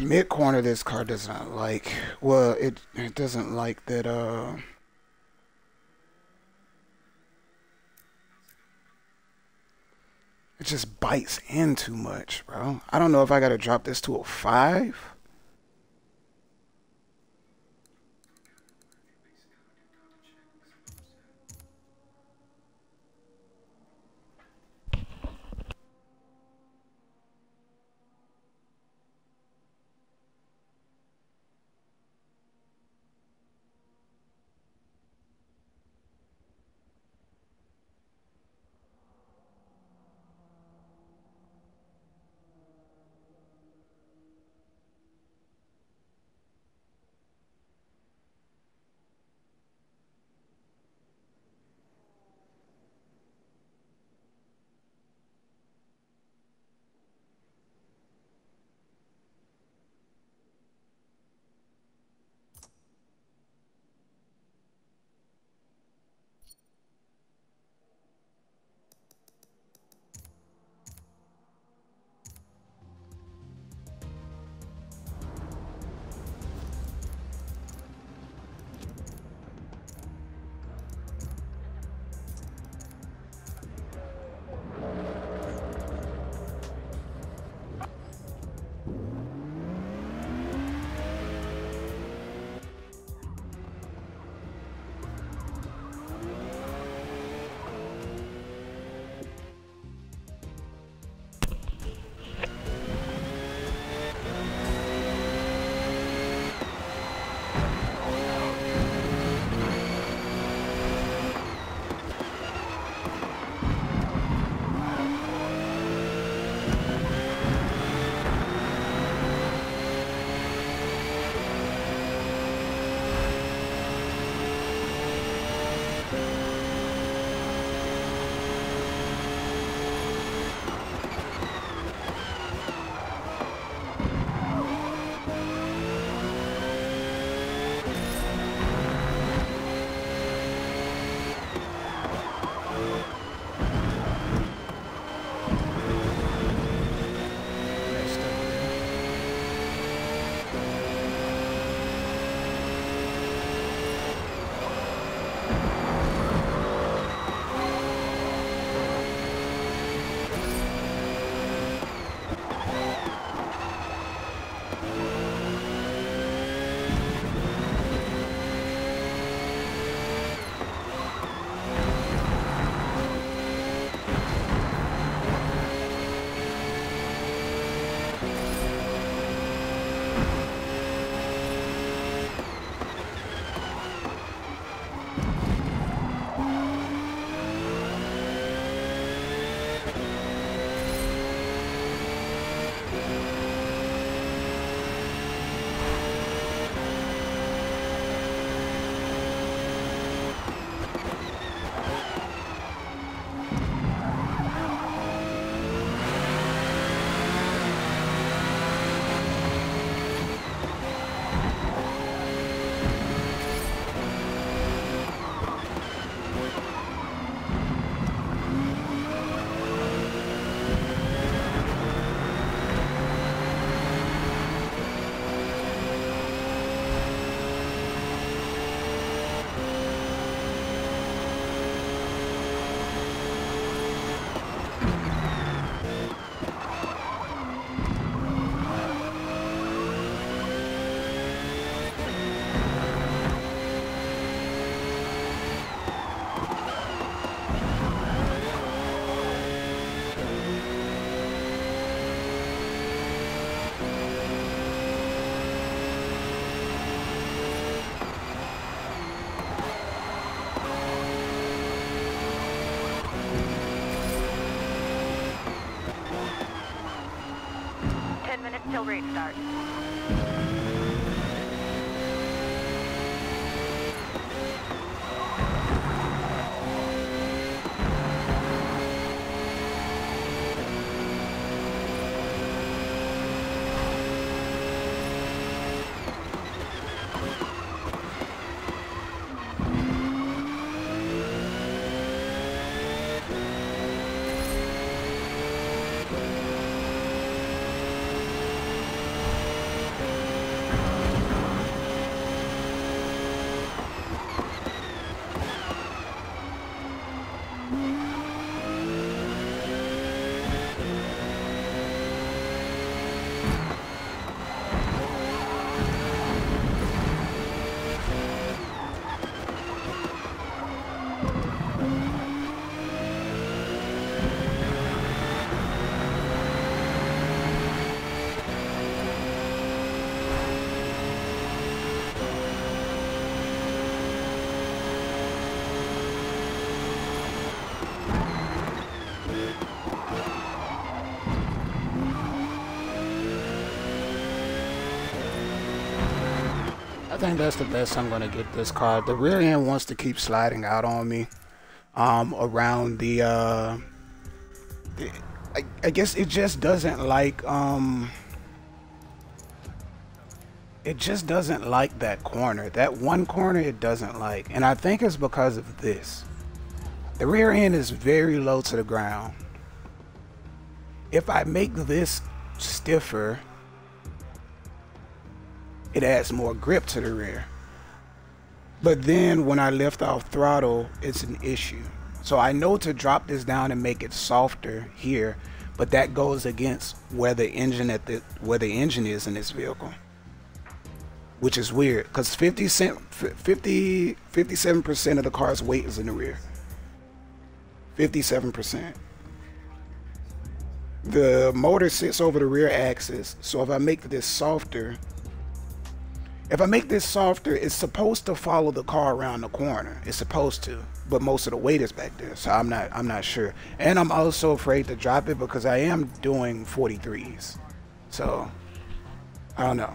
Mid corner, this car does not like. Well, it it doesn't like that. Uh, It just bites in too much, bro. I don't know if I gotta drop this to a five. Till rate start. Think that's the best I'm gonna get this car. The rear end wants to keep sliding out on me, um, around the, uh, the I, I guess it just doesn't like, um, it just doesn't like that corner. That one corner it doesn't like, and I think it's because of this. The rear end is very low to the ground. If I make this stiffer, it adds more grip to the rear. But then when I lift off throttle, it's an issue. So I know to drop this down and make it softer here, but that goes against where the engine at the where the engine is in this vehicle. Which is weird because 50 cent 50 57% of the car's weight is in the rear. 57%. The motor sits over the rear axis, so if I make this softer, if I make this softer, it's supposed to follow the car around the corner. It's supposed to, but most of the weight is back there, so I'm not I'm not sure. And I'm also afraid to drop it because I am doing 43s. So I don't know.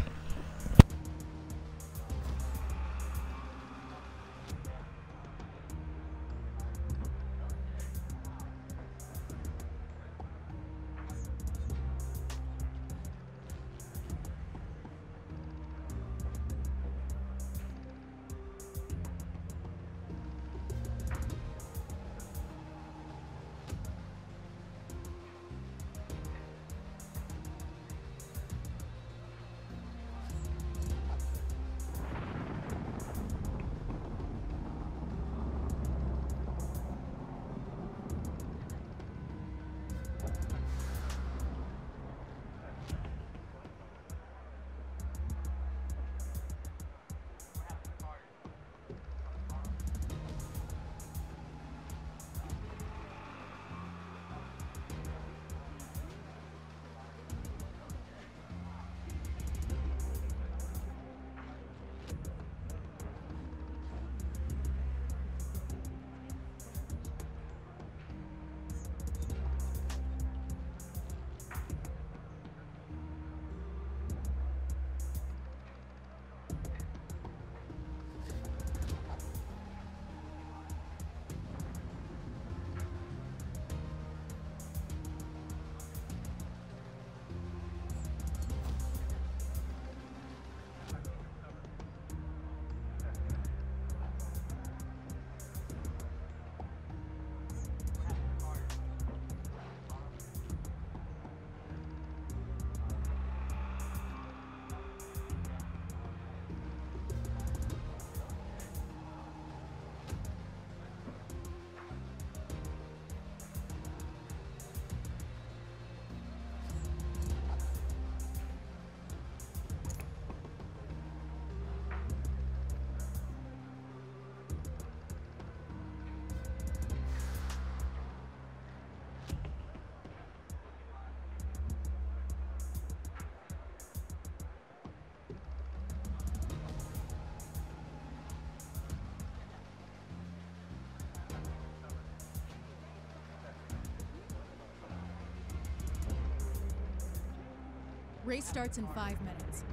Starts in five minutes.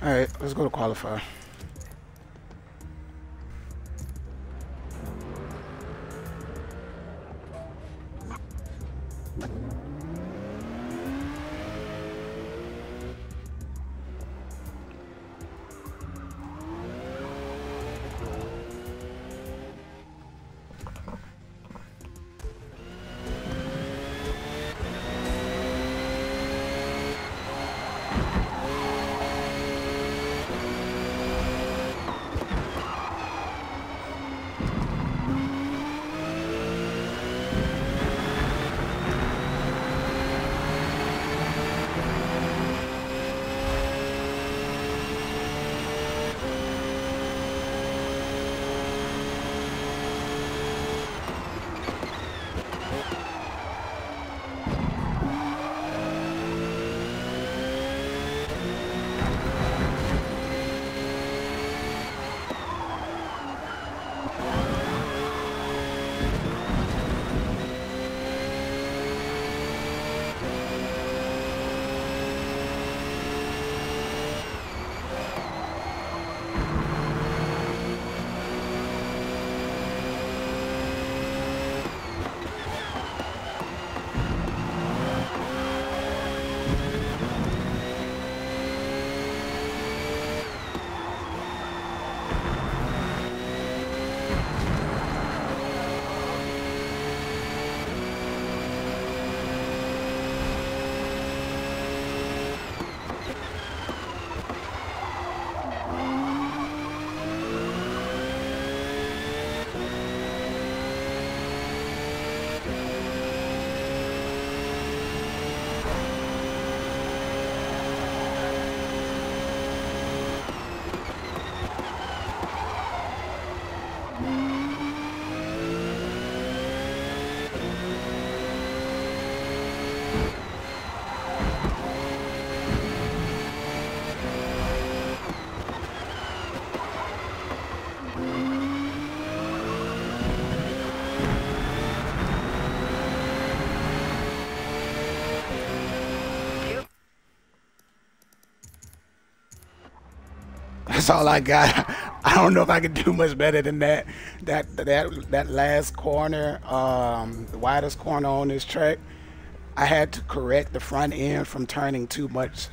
All right, let's go to qualify. That's all I got. (laughs) I don't know if I could do much better than that. That that that last corner, um, the widest corner on this track, I had to correct the front end from turning too much.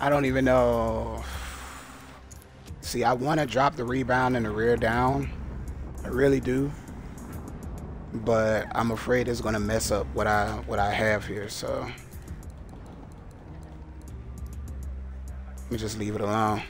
I don't even know. (sighs) See, I want to drop the rebound and the rear down. I really do but I'm afraid it's gonna mess up what I what I have here so. Let me just leave it alone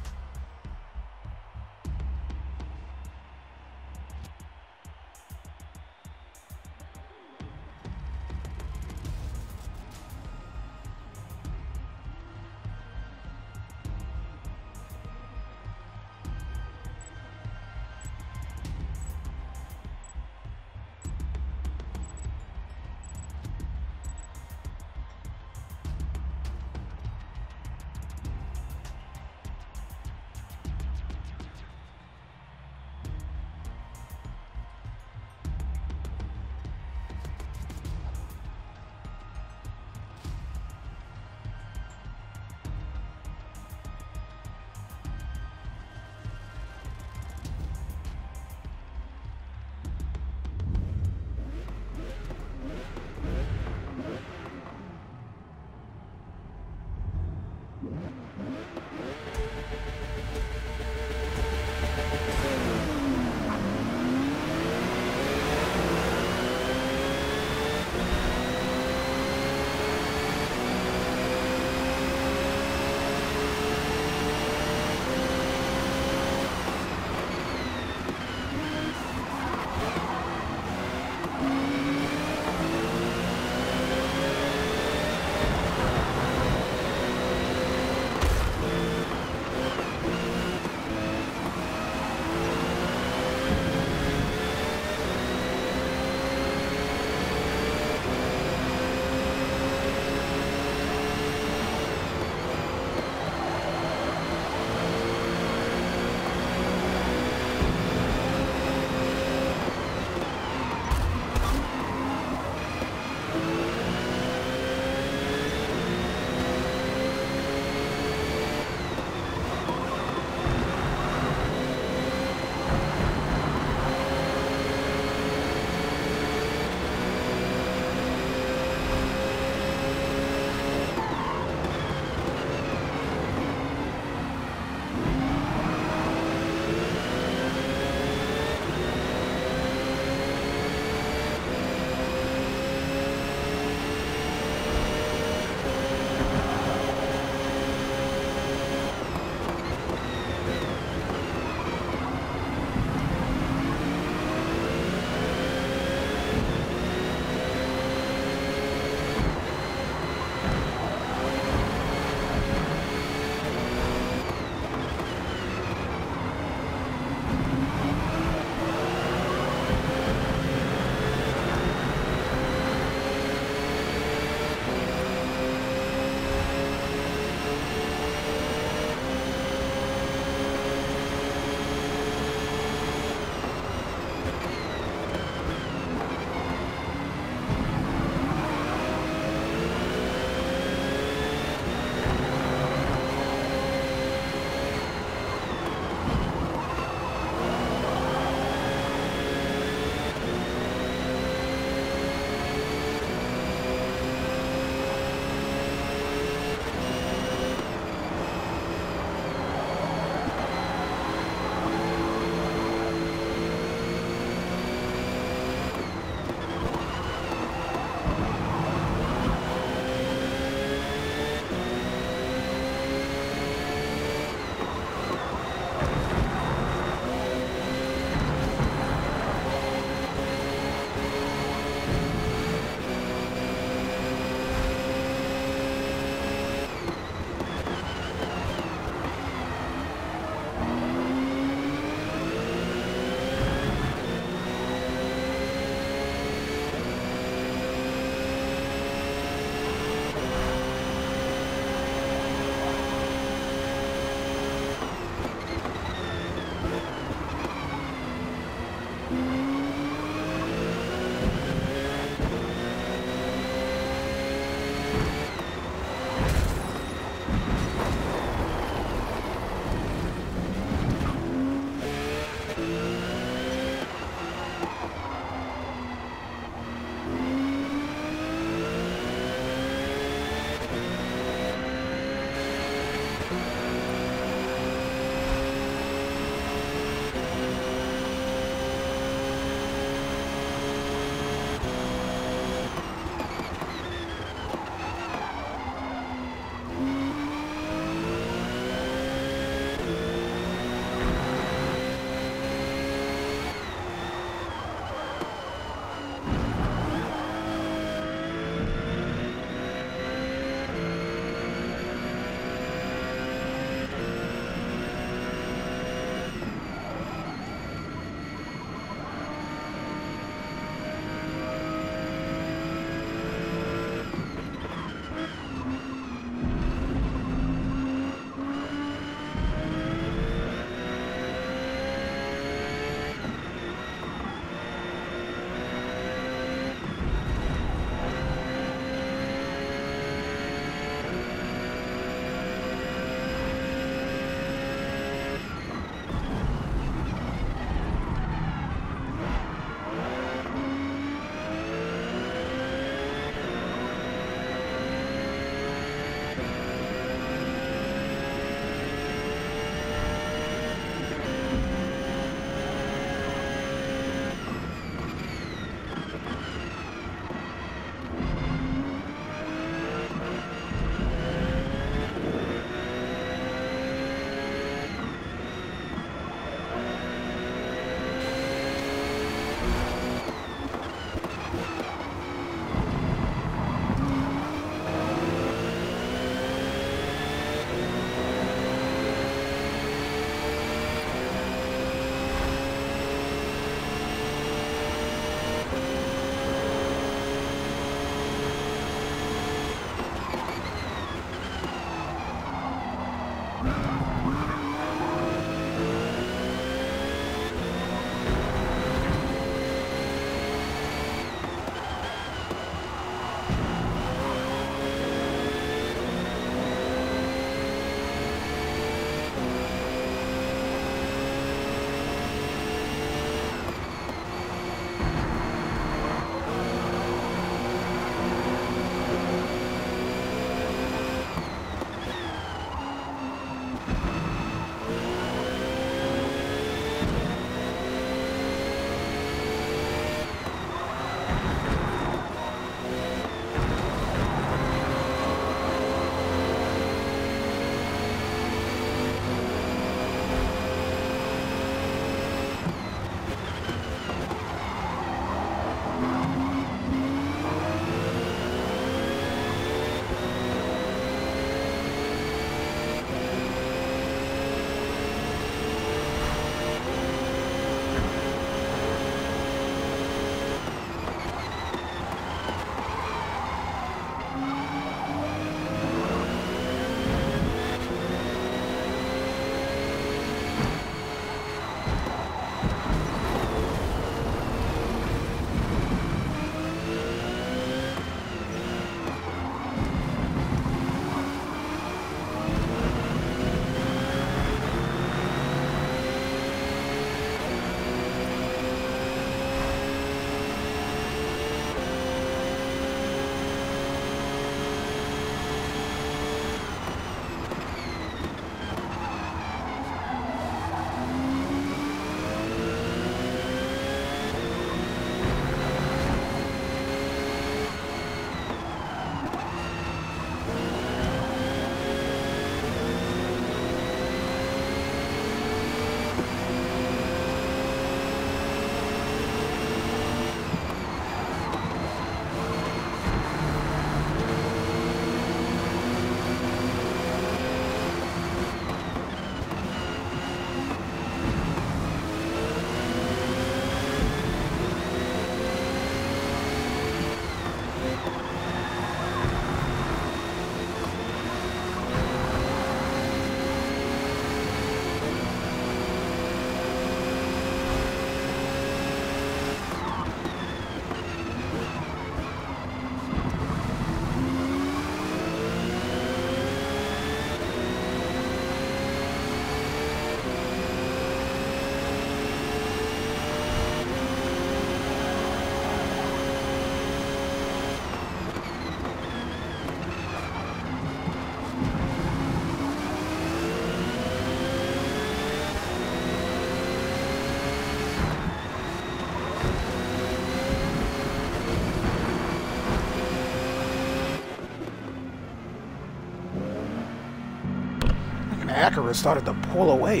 Acura started to pull away.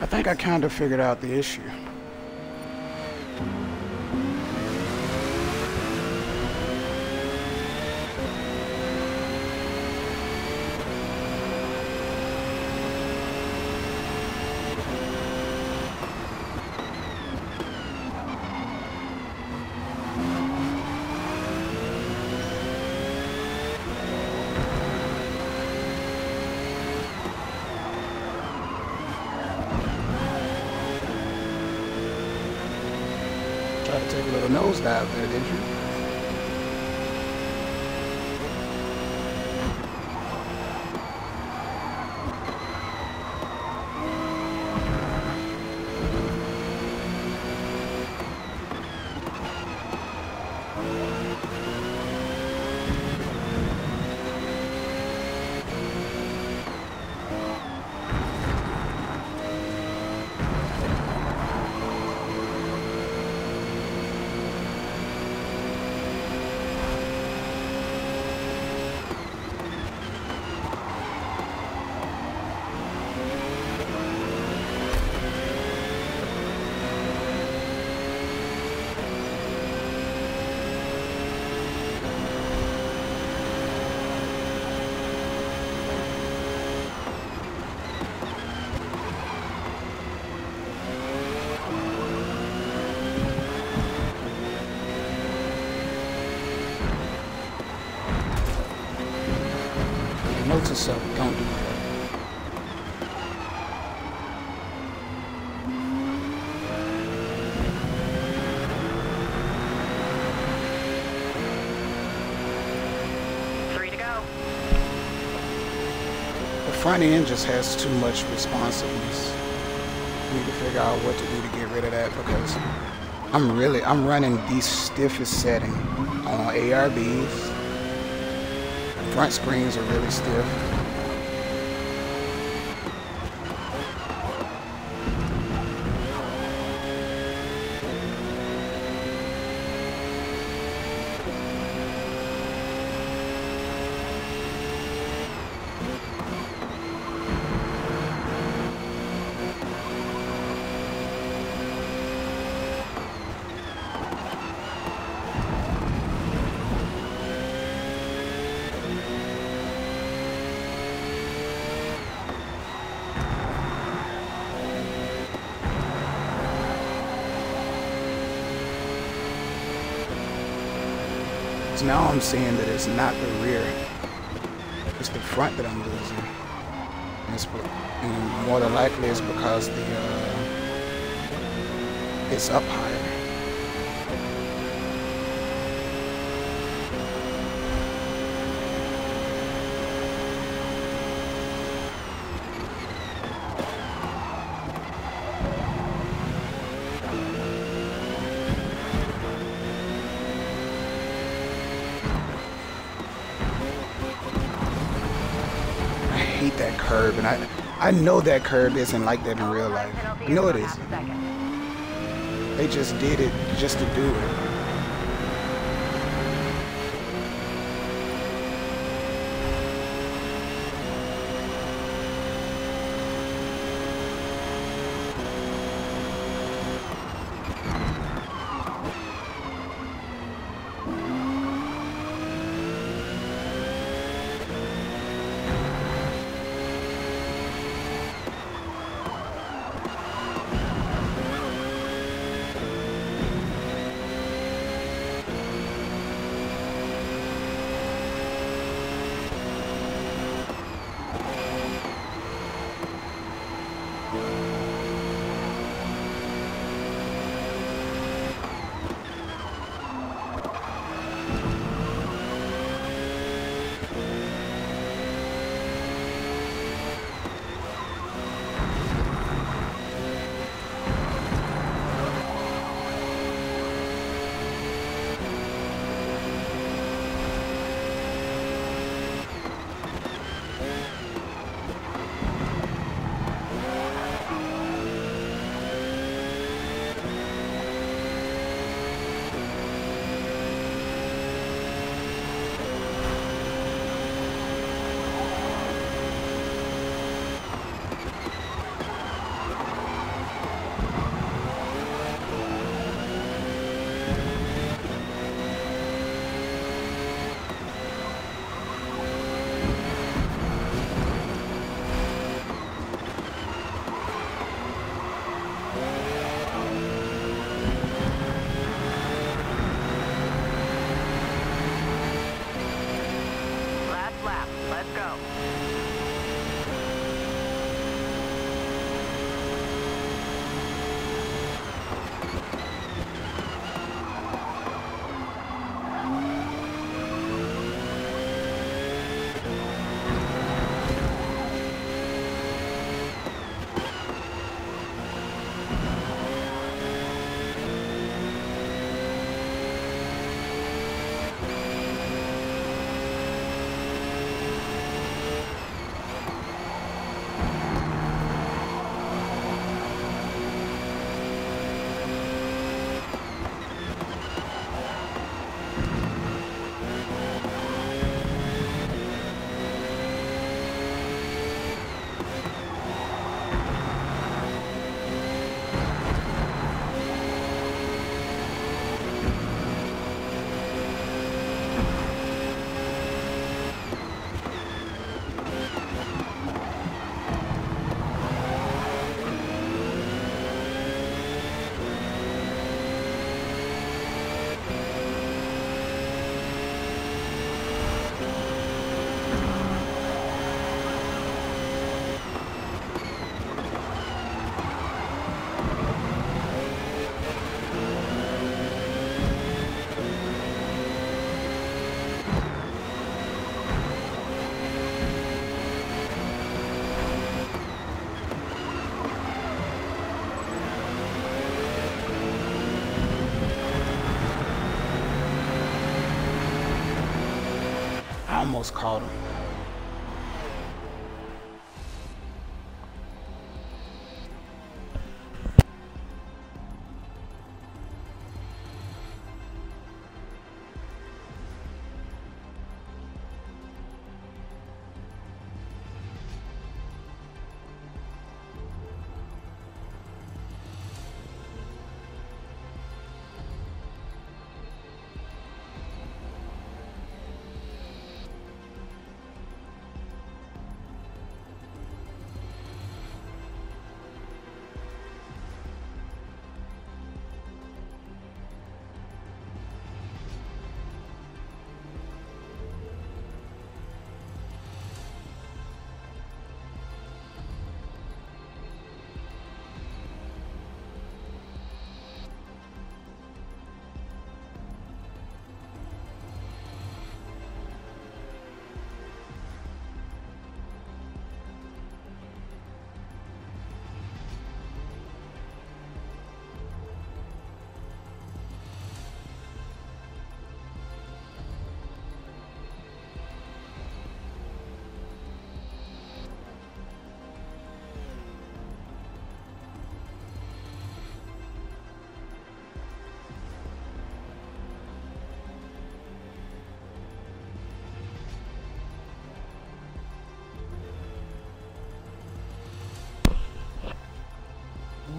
I think I kind of figured out the issue. Little nosedive there, didn't you? Front end just has too much responsiveness. I need to figure out what to do to get rid of that because I'm really I'm running the stiffest setting on ARBs. Front springs are really stiff. Now I'm seeing that it's not the rear, it's the front that I'm losing. And, it's, and more than likely it's because the uh, it's up higher. I know that curb isn't like that in real life. I know it second. They just did it just to do it. Almost caught him.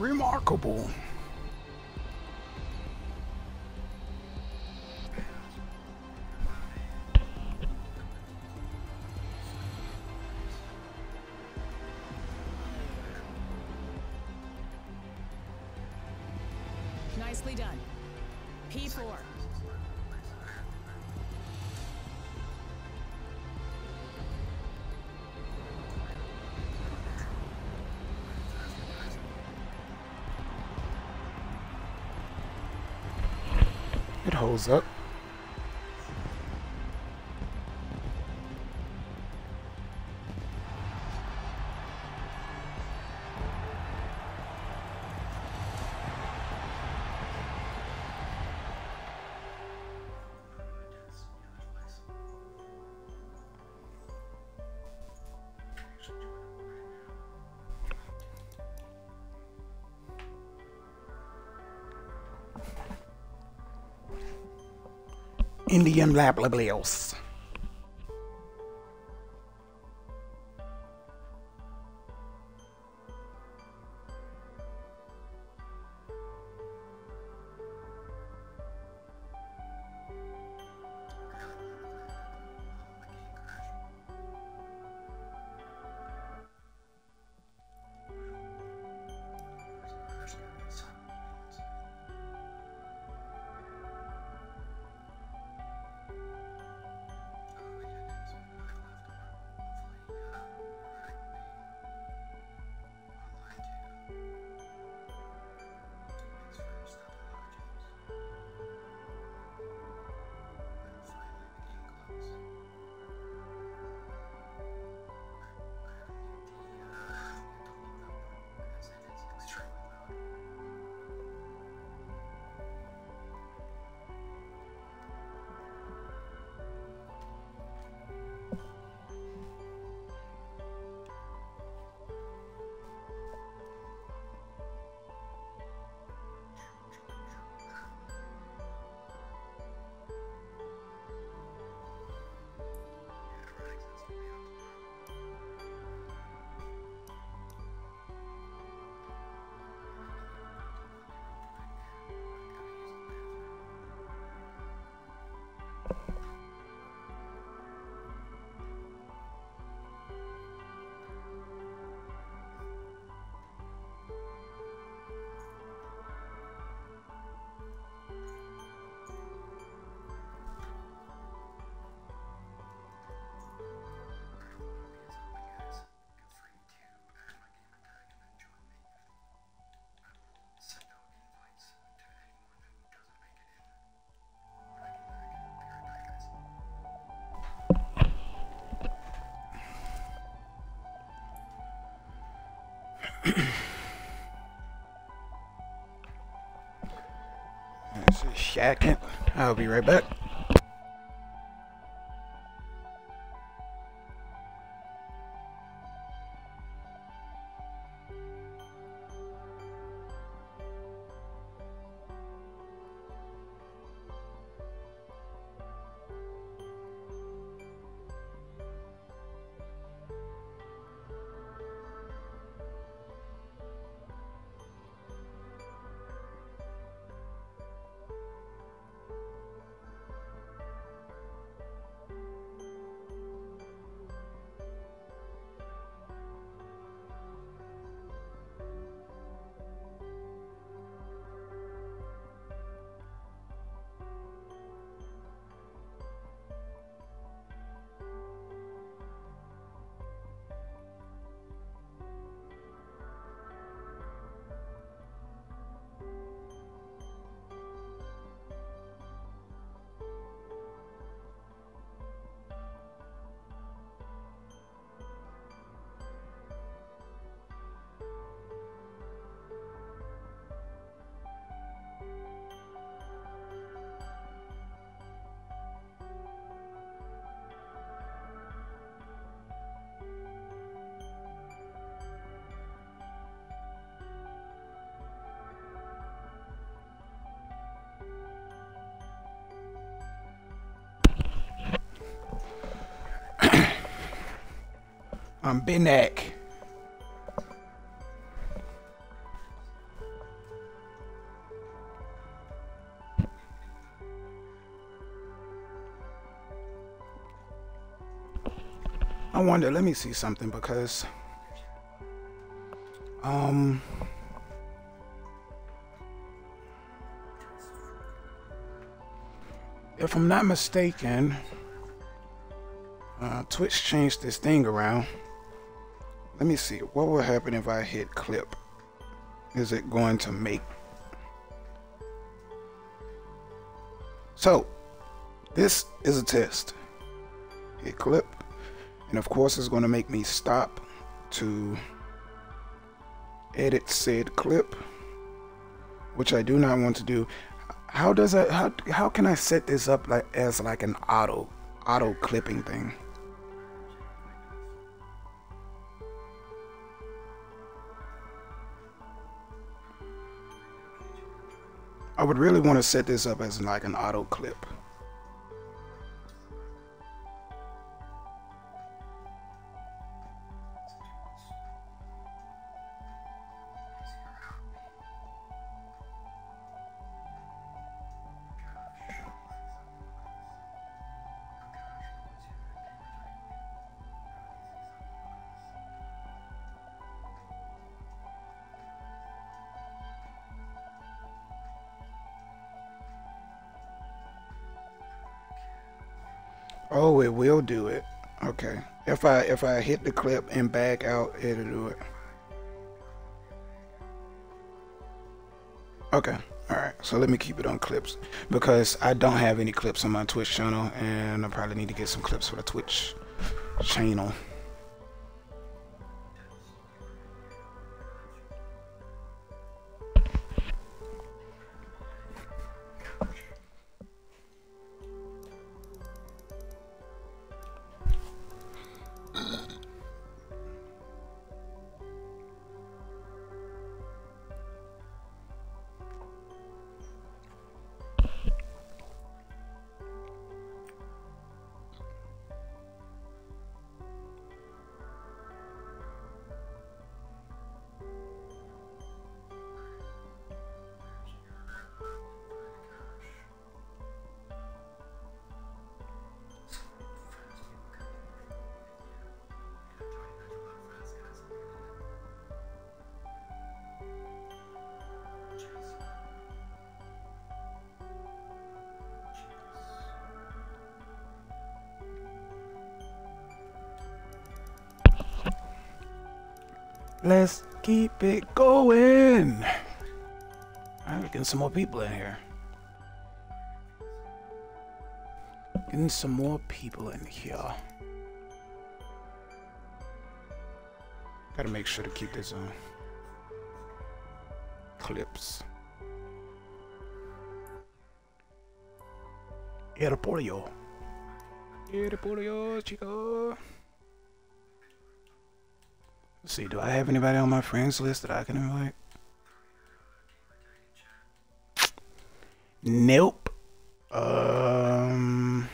Remarkable. It holds Indian Labliblios. This is Shaq. I'll be right back. I'm Benek. I wonder, let me see something because um if I'm not mistaken, uh, Twitch changed this thing around. Let me see. What will happen if I hit clip? Is it going to make... So, this is a test. Hit clip. And of course, it's going to make me stop to edit said clip, which I do not want to do. How does I, how, how can I set this up like as like an auto, auto clipping thing? I would really want to set this up as like an auto clip. Will do it. Okay. If I if I hit the clip and back out, it'll do it. Okay. All right. So let me keep it on clips because I don't have any clips on my Twitch channel, and I probably need to get some clips for the Twitch channel. Let's keep it going. Alright, getting some more people in here. Getting some more people in here. Gotta make sure to keep this on. Clips. Aeroporto. Aeroporto, chico. Let's see, do I have anybody on my friends list that I can invite? Nope. Um,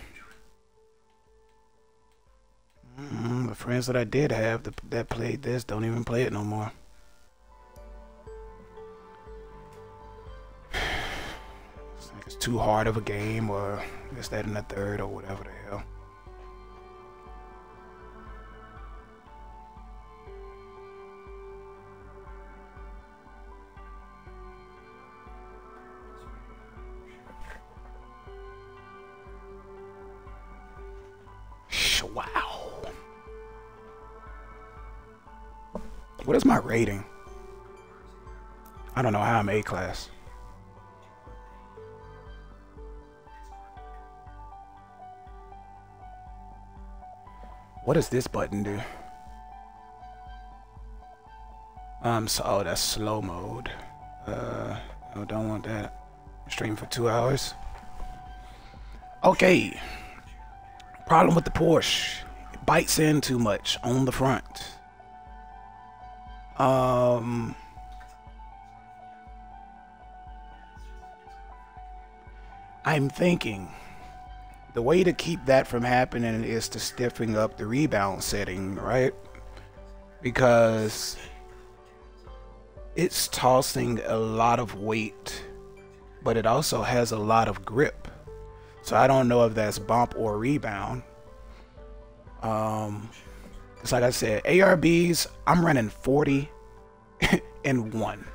mm, the friends that I did have that, that played this don't even play it no more. (sighs) It's like it's too hard of a game or this, that, and the third or whatever the hell. Rating? I don't know how I'm A class. What does this button do? Um, so, oh, that's slow mode. Uh, I don't want that. Stream for two hours. Okay. Problem with the Porsche. It bites in too much on the front. Um... I'm thinking the way to keep that from happening is to stiffen up the rebound setting, right? because it's tossing a lot of weight, but it also has a lot of grip. So I don't know if that's bump or rebound. Um, it's like I said, ARBs, I'm running 40 (laughs) and one.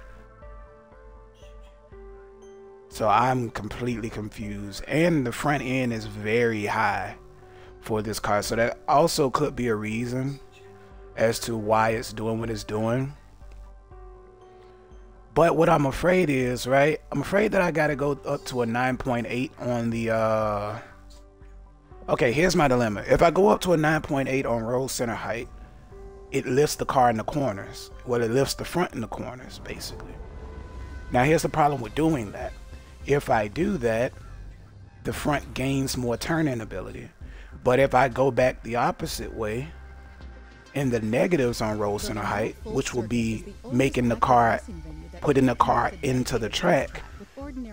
So I'm completely confused. And the front end is very high for this car. So that also could be a reason as to why it's doing what it's doing. But what I'm afraid is, right? I'm afraid that I got to go up to a 9.8 on the uh Okay, here's my dilemma. If I go up to a 9.8 on roll center height, it lifts the car in the corners. Well, it lifts the front in the corners, basically. Now, here's the problem with doing that. If I do that, the front gains more turning ability. But if I go back the opposite way, in the negatives on roll center height, which will be making the car, putting the car into the track,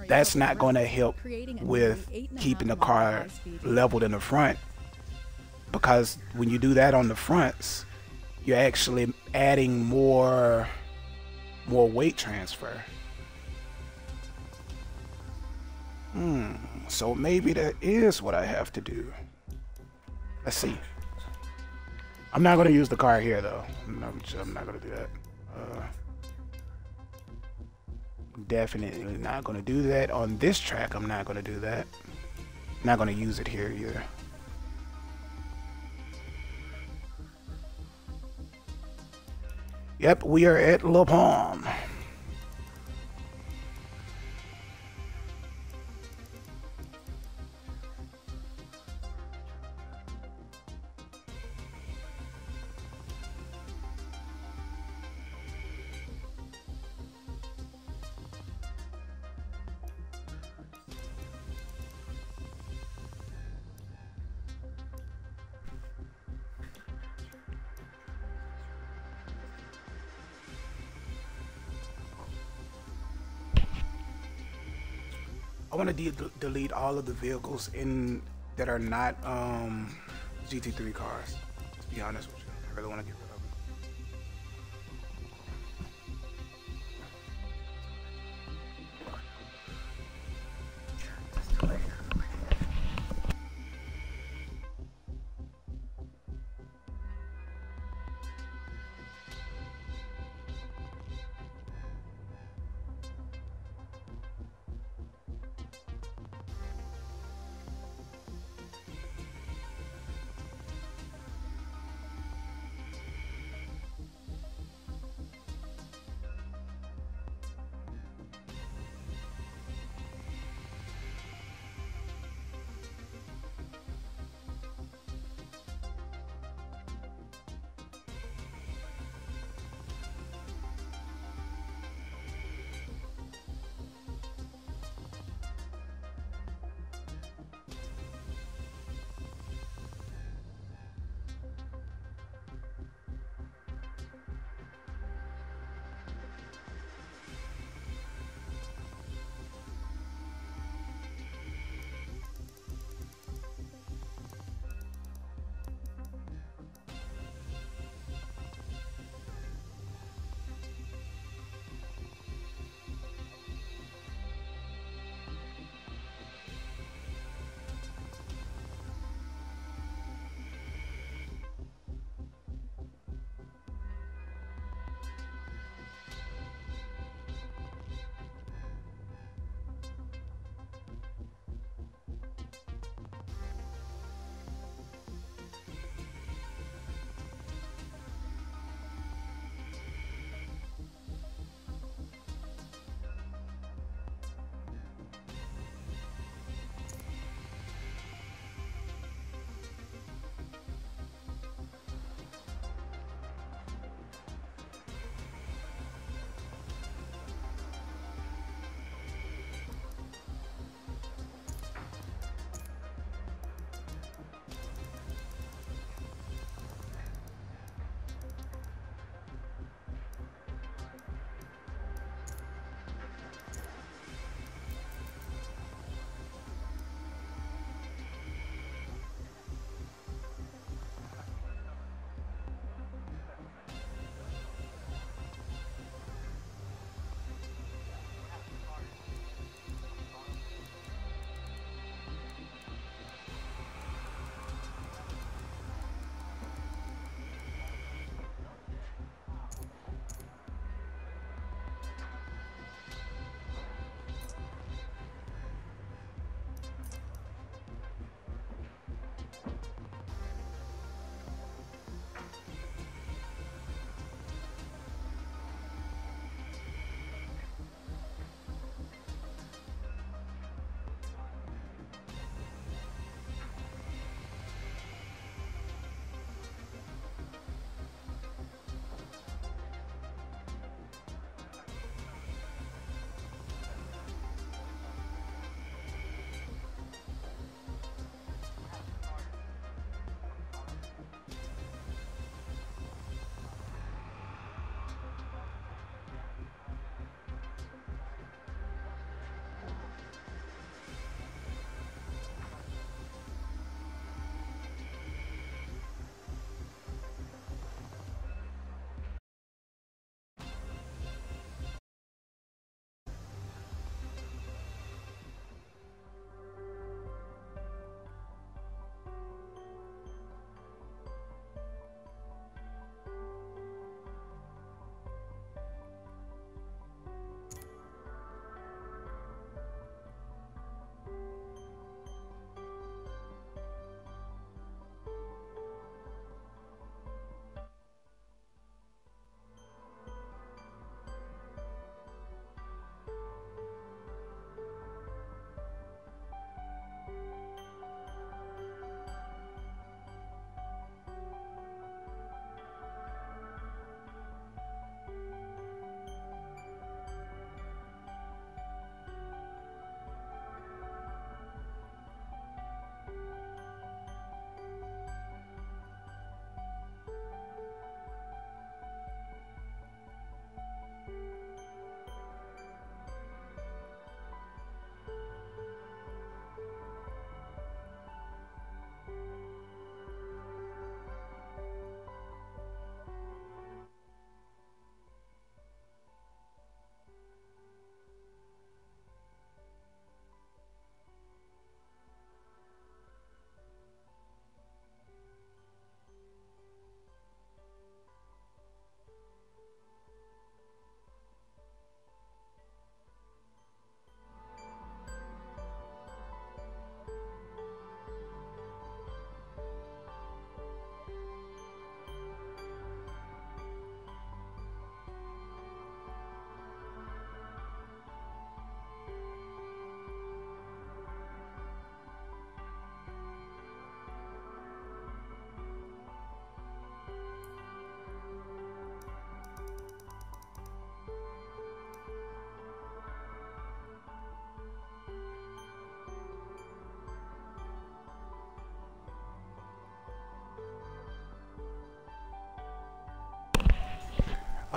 that's not going to help with keeping the car leveled in the front. Because when you do that on the fronts, you're actually adding more more weight transfer. Hmm. So maybe that is what I have to do. Let's see. I'm not gonna use the car here though. I'm not, I'm not gonna do that. Uh, definitely not gonna do that on this track. I'm not gonna do that. Not gonna use it here either. Yep, we are at La Palm. De delete all of the vehicles in that are not um, GT3 cars. To be honest with you, I really want to get rid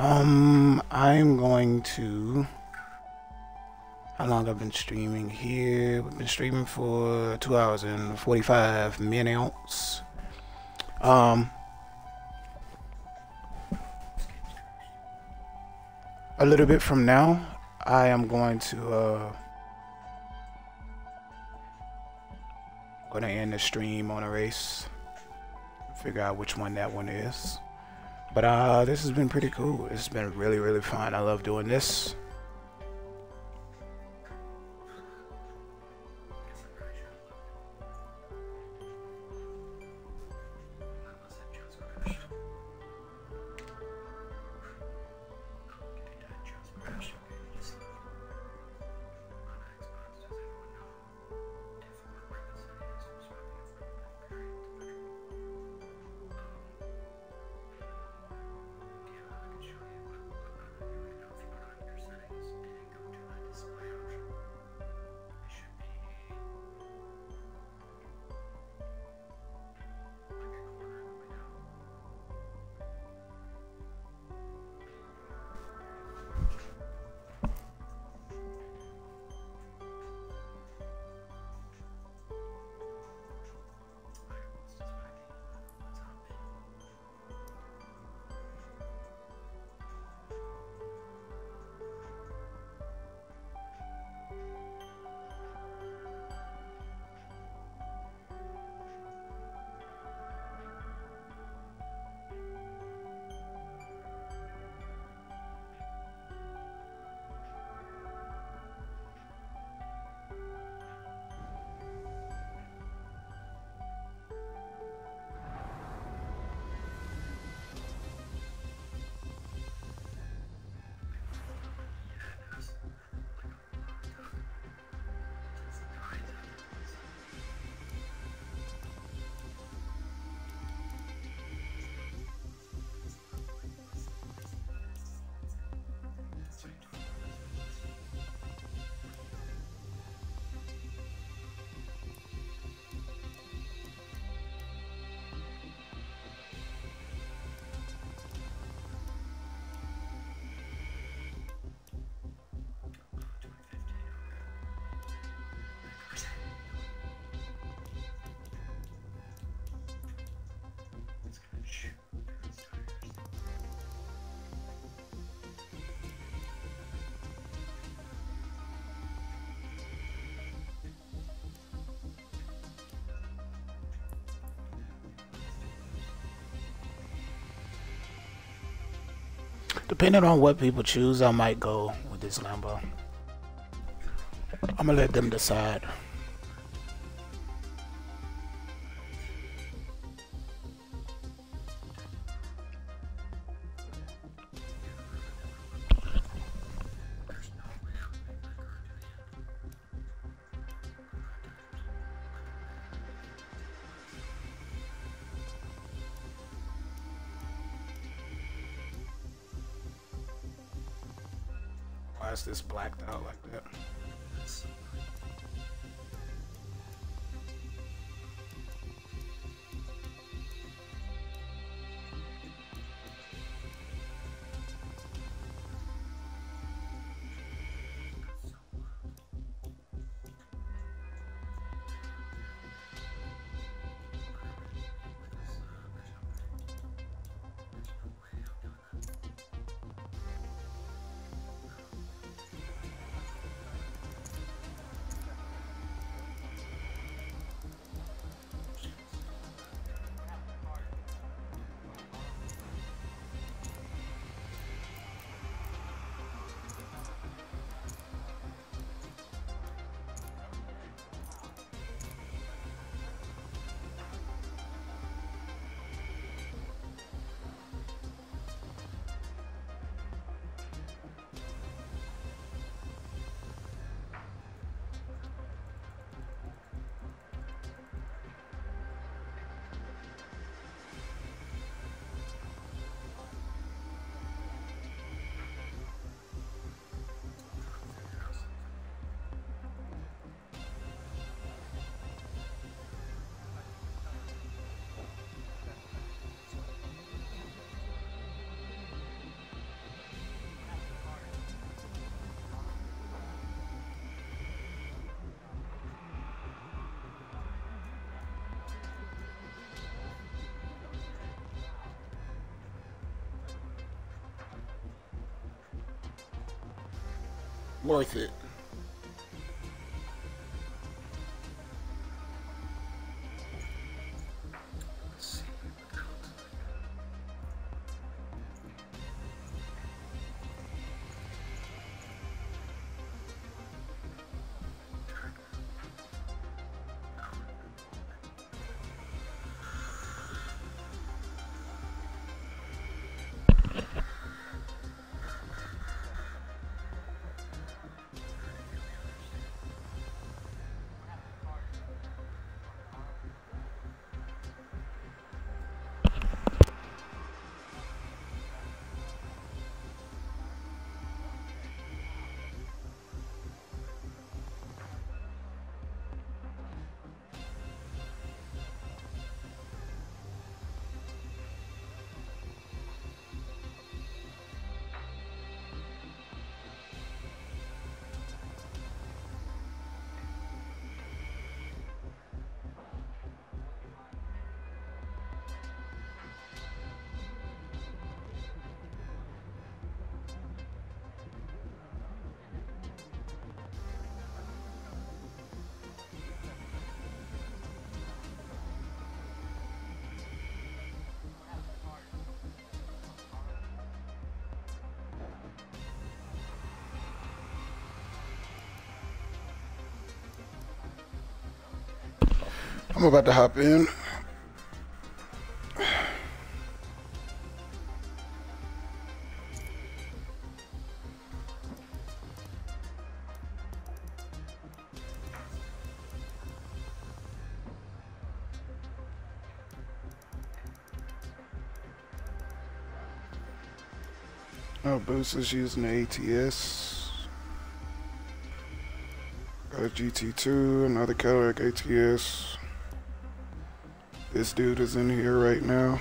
Um, I'm going to. How long I've been streaming here? We've been streaming for two hours and 45 minutes. Um, a little bit from now, I am going to uh, going to end the stream on a race. Figure out which one that one is. But uh, this has been pretty cool. It's been really, really fun. I love doing this. Depending on what people choose, I might go with this Lambo. I'm gonna let them decide. Is this blacked out like that? Worth it. I'm about to hop in. Oh, Boost is using the ATS. Got a GT2, another Cadillac ATS. This dude is in here right now.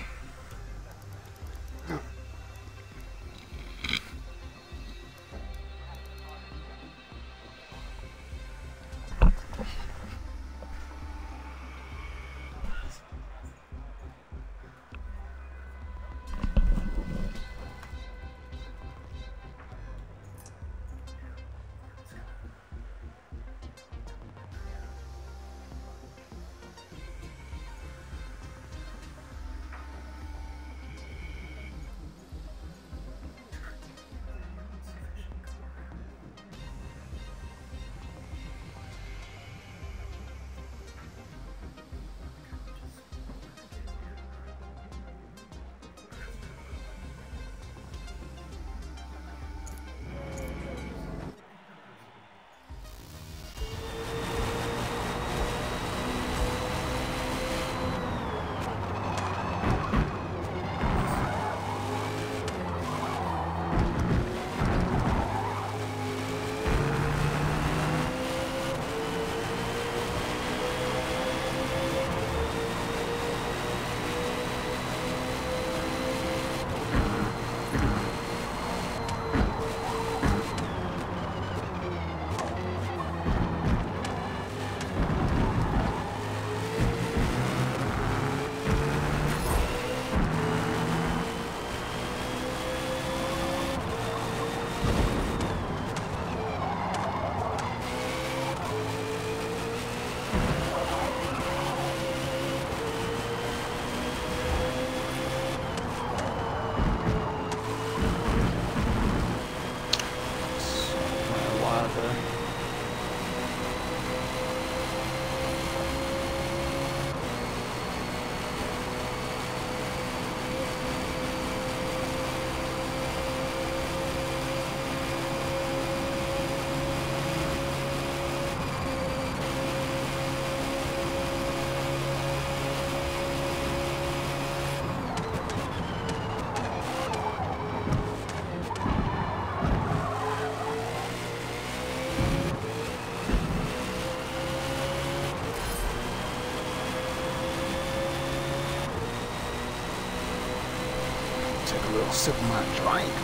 Sip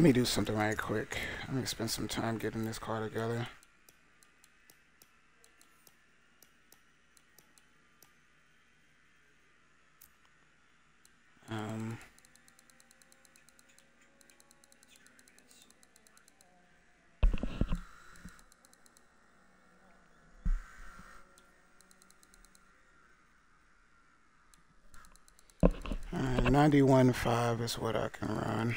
let me do something right quick. Let me spend some time getting this car together. Um. Uh, 91.5 is what I can run.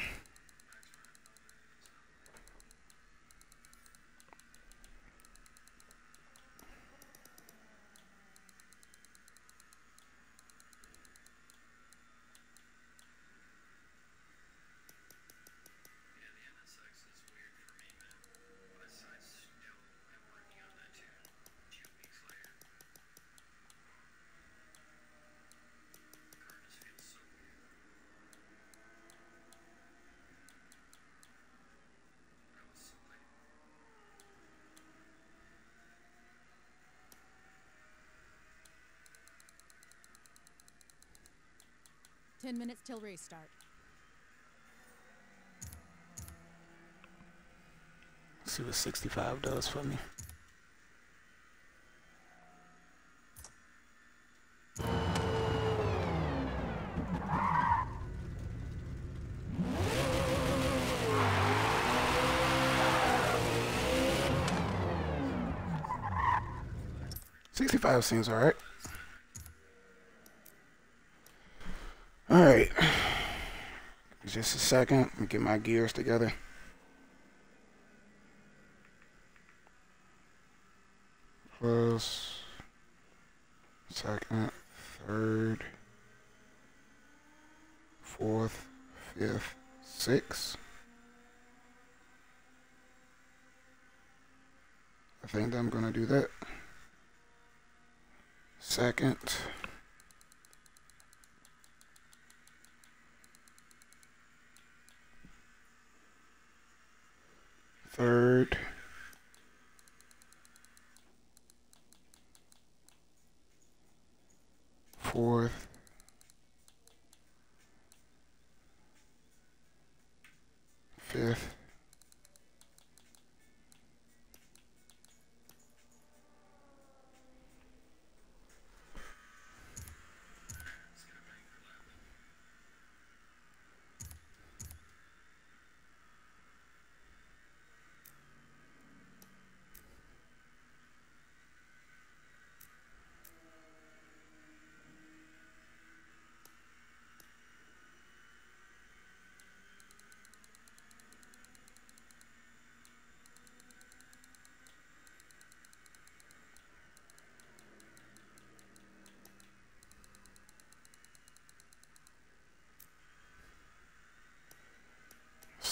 Minutes till race start. see what 65 does for me. Sixty-five seems all right. All right. Just a second. Let me get my gears together. First, second, third, fourth, fifth, sixth. I think I'm gonna do that. Second. Third. Fourth. Fifth.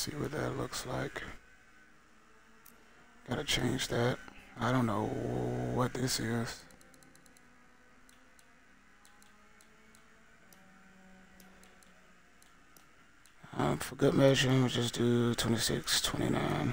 see what that like. Gotta change that. I don't know what this is. Um, for good measure, we'll just do 26, 29.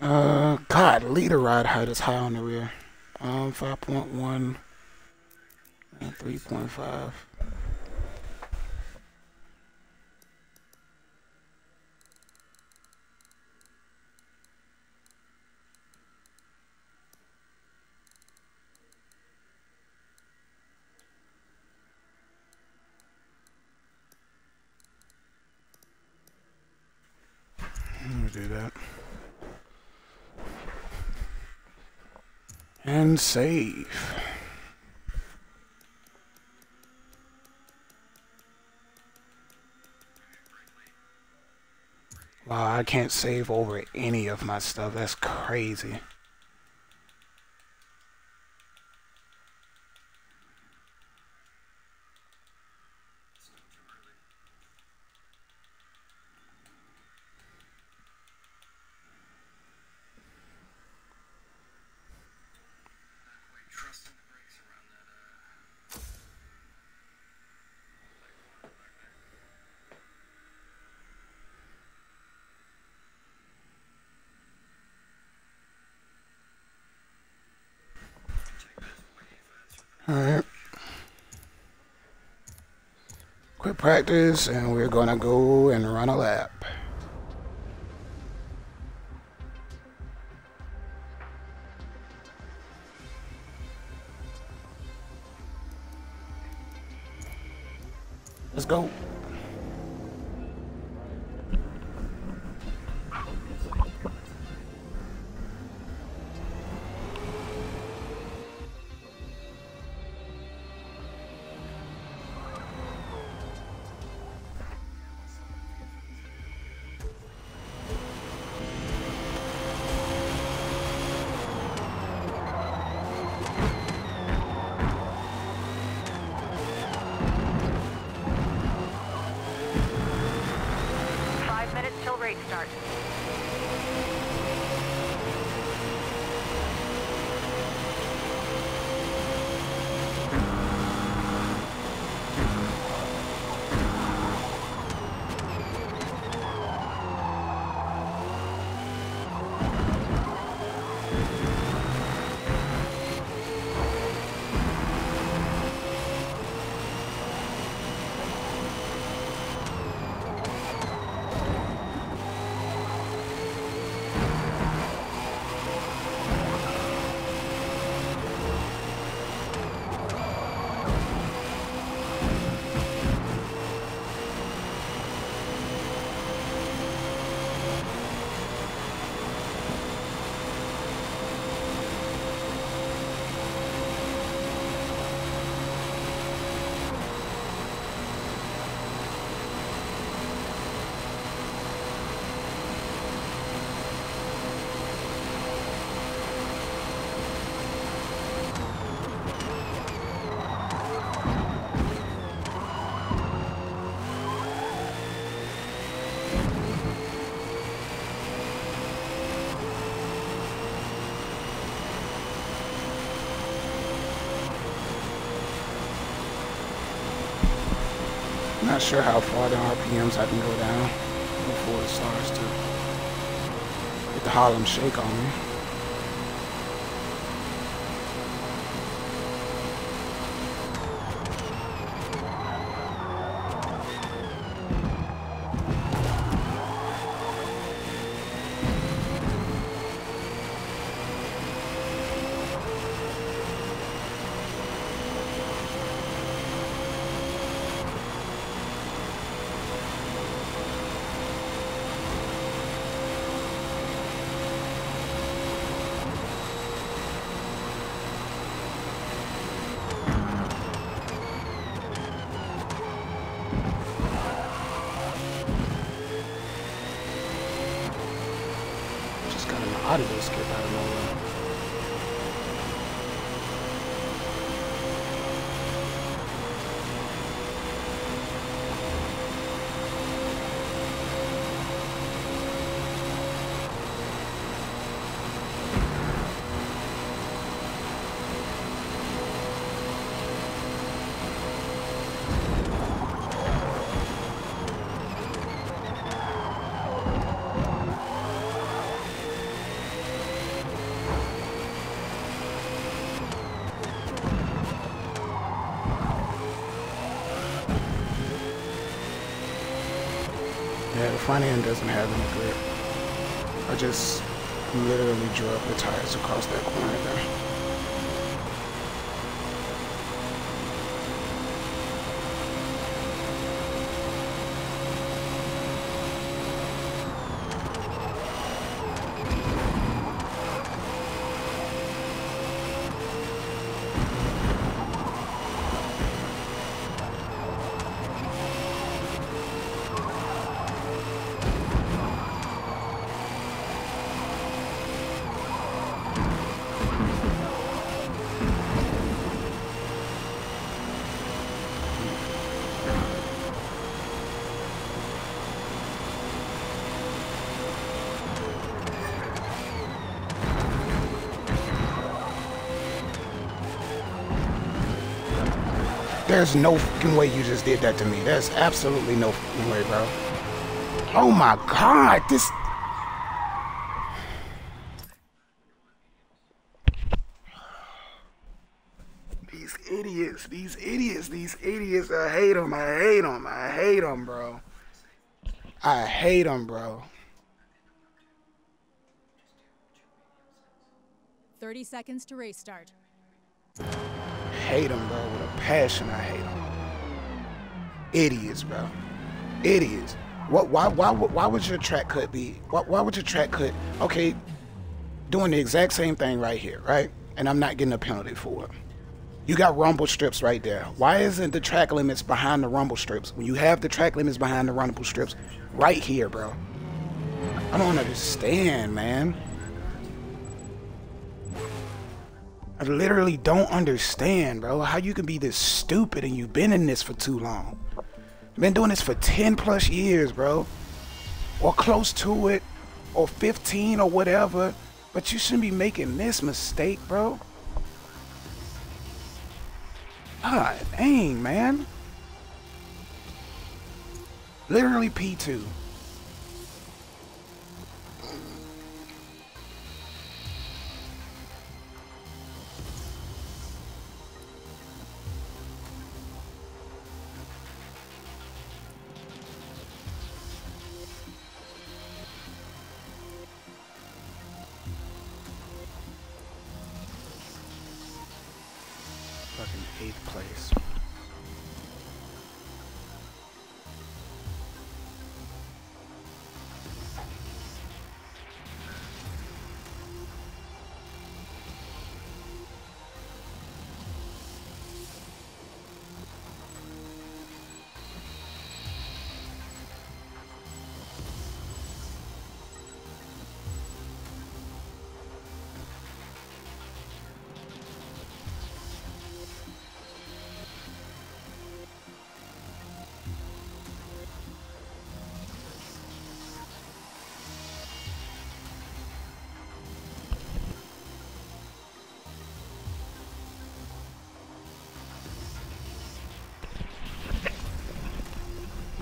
Uh, God, leader ride height is high on the rear. Um, 5.1 and 3.5. Save. Wow, I can't save over any of my stuff. That's crazy. Alright. Quick practice, and we're gonna go and run a lap. Not sure how far the RPMs I can go down before it starts to get the Harlem Shake on audio skip out doesn't have any grip. I just literally drove the tires across that corner There's no fucking way you just did that to me. There's absolutely no fucking way, bro. Oh my god, this. These idiots. these idiots, these idiots. I hate them. I hate them. I hate them, bro. I hate them, bro. 30 seconds to race Hate them, bro, with a passion. I hate them. Idiots, bro. Idiots. What? Why? Why? Why would your track cut be? Why, why would your track cut? Okay, doing the exact same thing right here, right? And I'm not getting a penalty for it. You got rumble strips right there. Why isn't the track limits behind the rumble strips when you have the track limits behind the rumble strips right here, bro? I don't understand, man. I literally don't understand, bro, how you can be this stupid and you've been in this for too long. Been doing this for 10 plus years, bro. Or close to it. Or 15 or whatever. But you shouldn't be making this mistake, bro. God dang, man. Literally P2.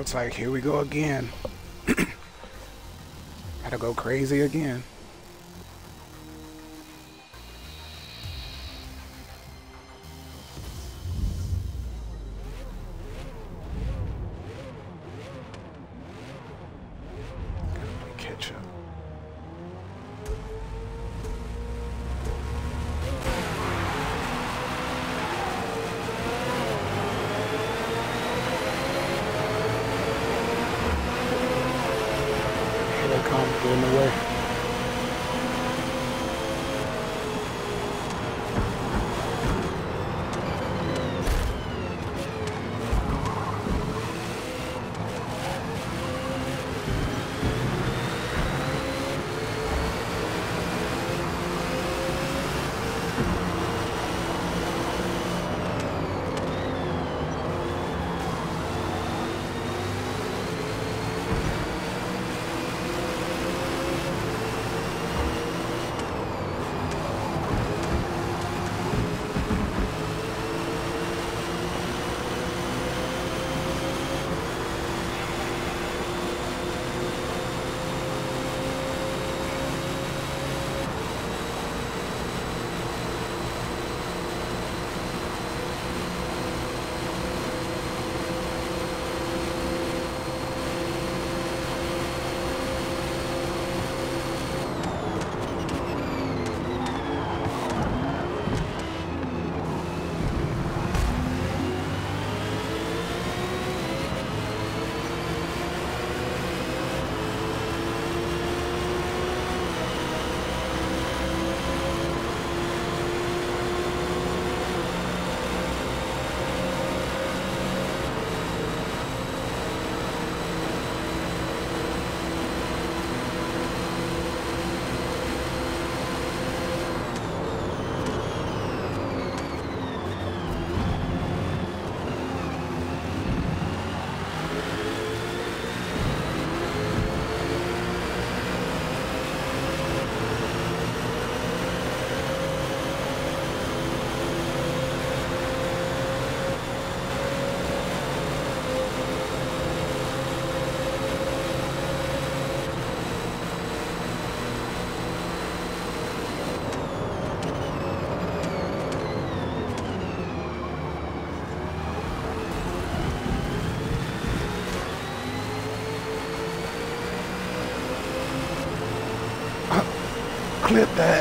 Looks like here we go again. (clears throat) Gotta go crazy again. Clip that.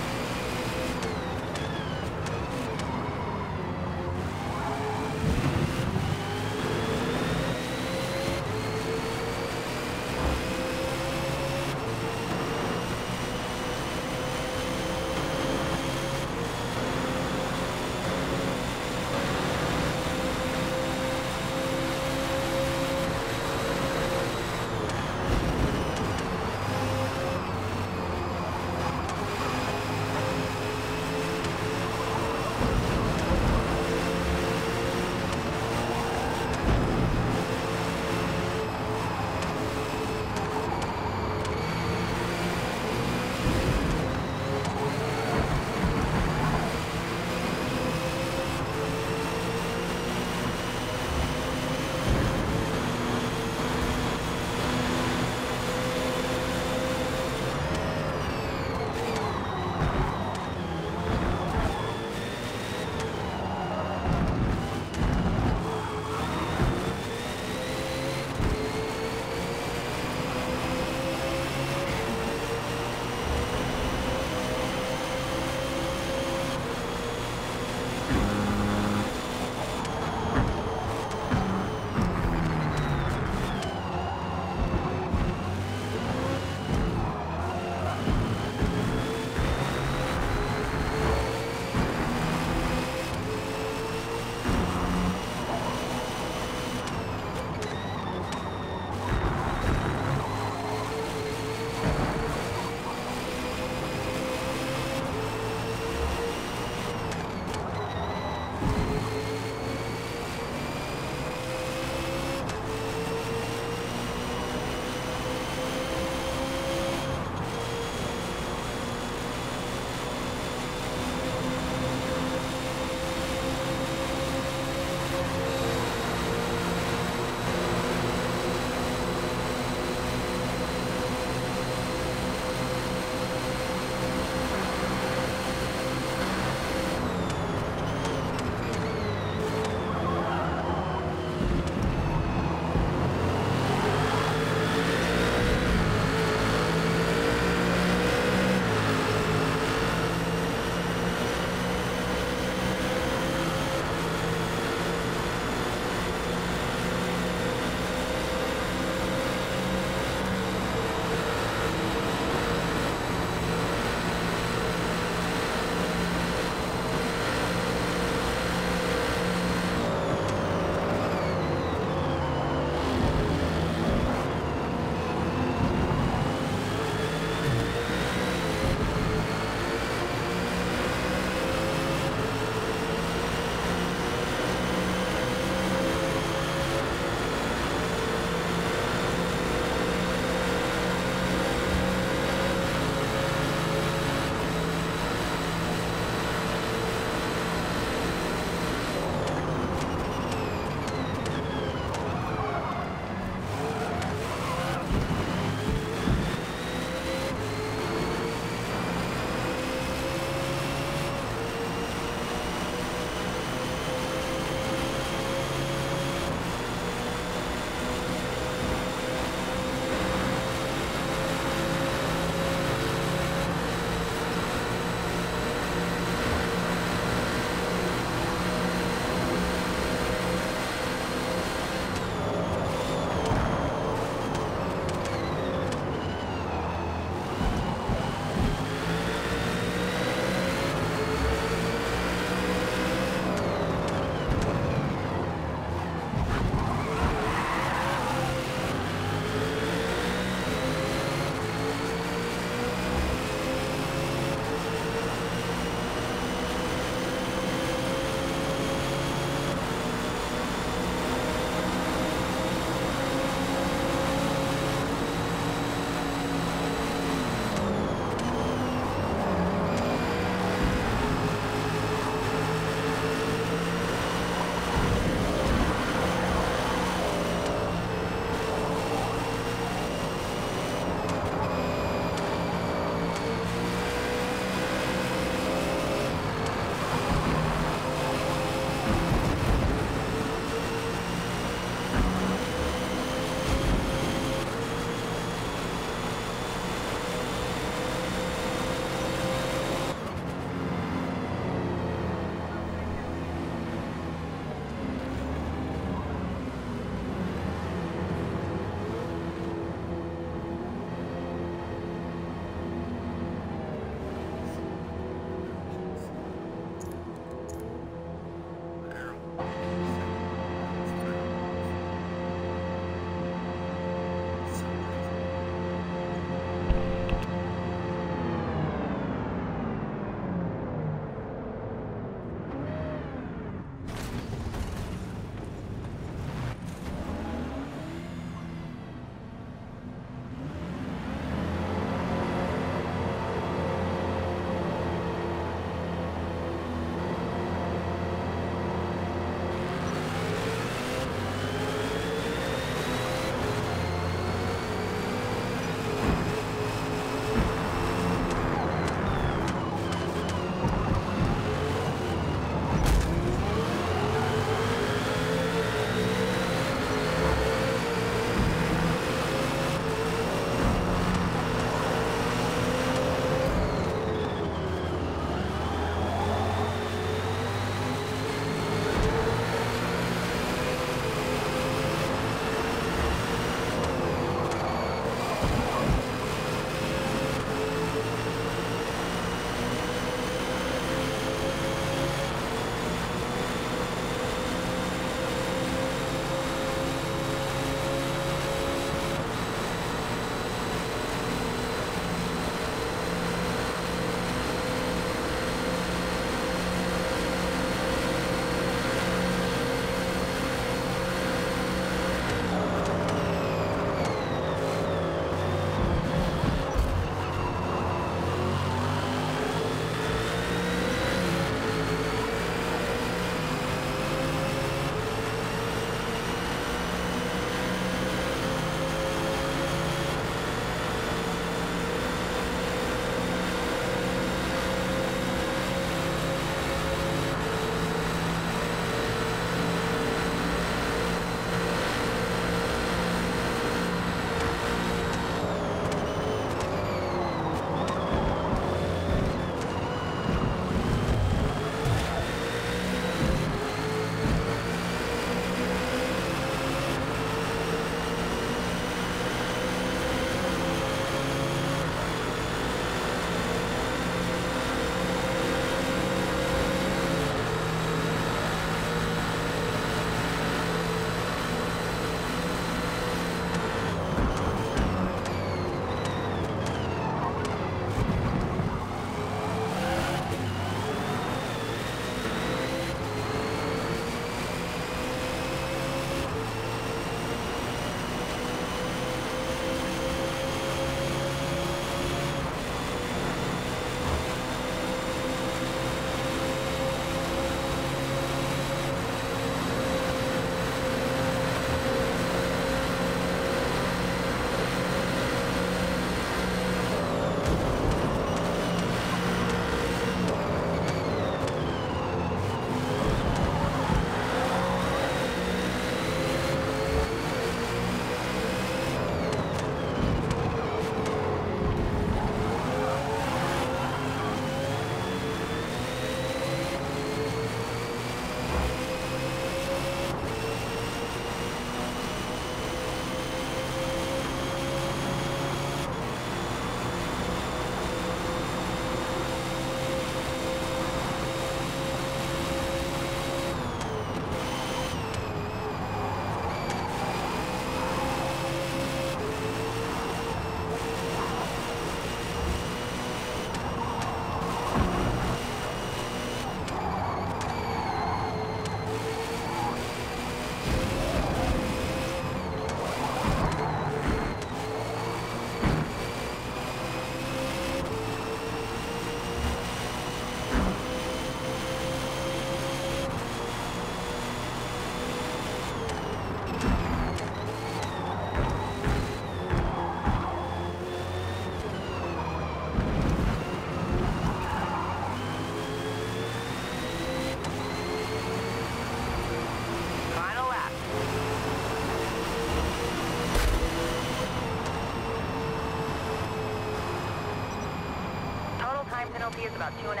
About two and a half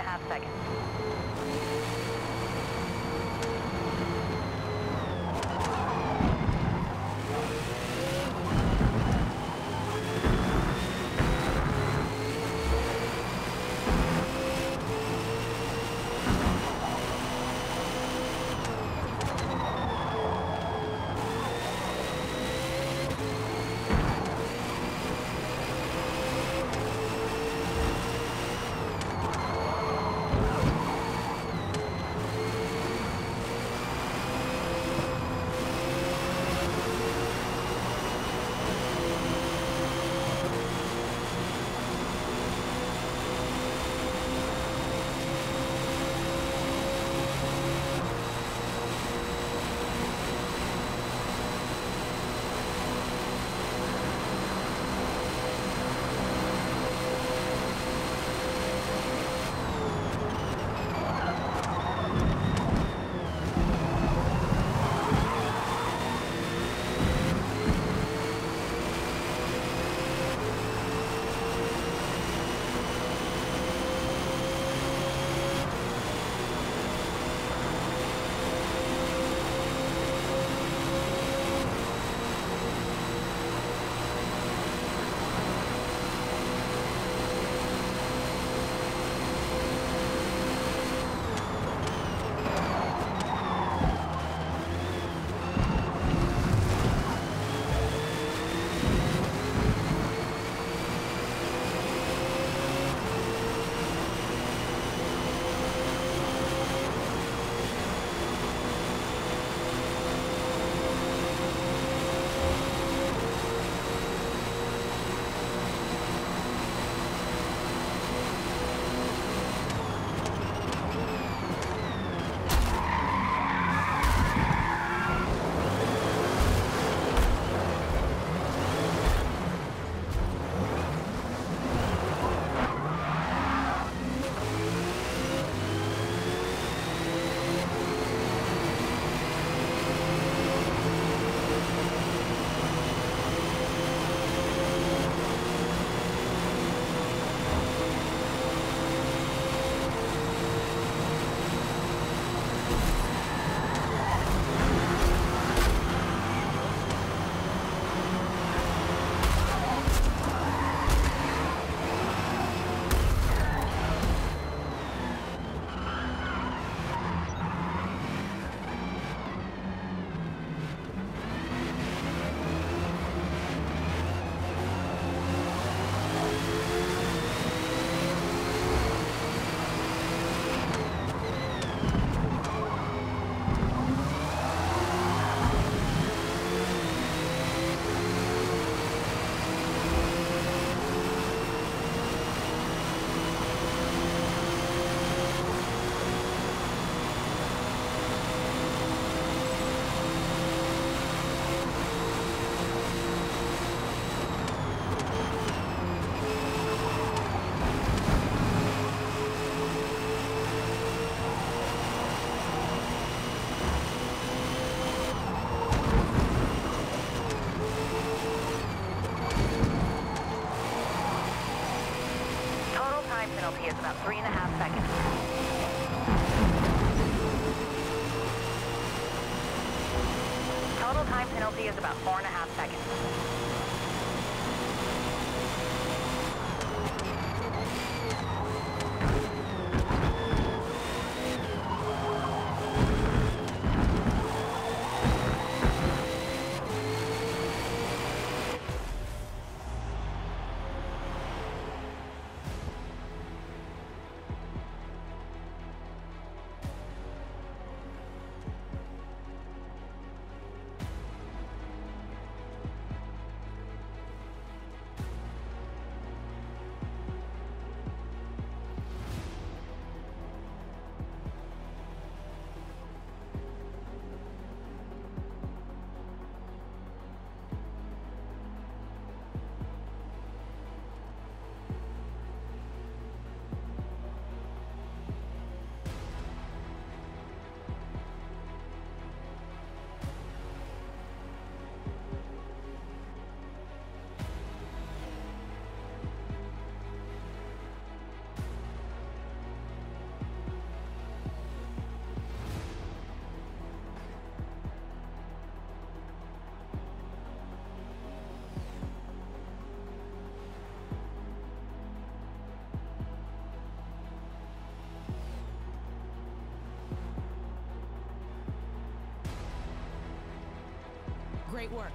Great work.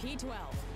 P12.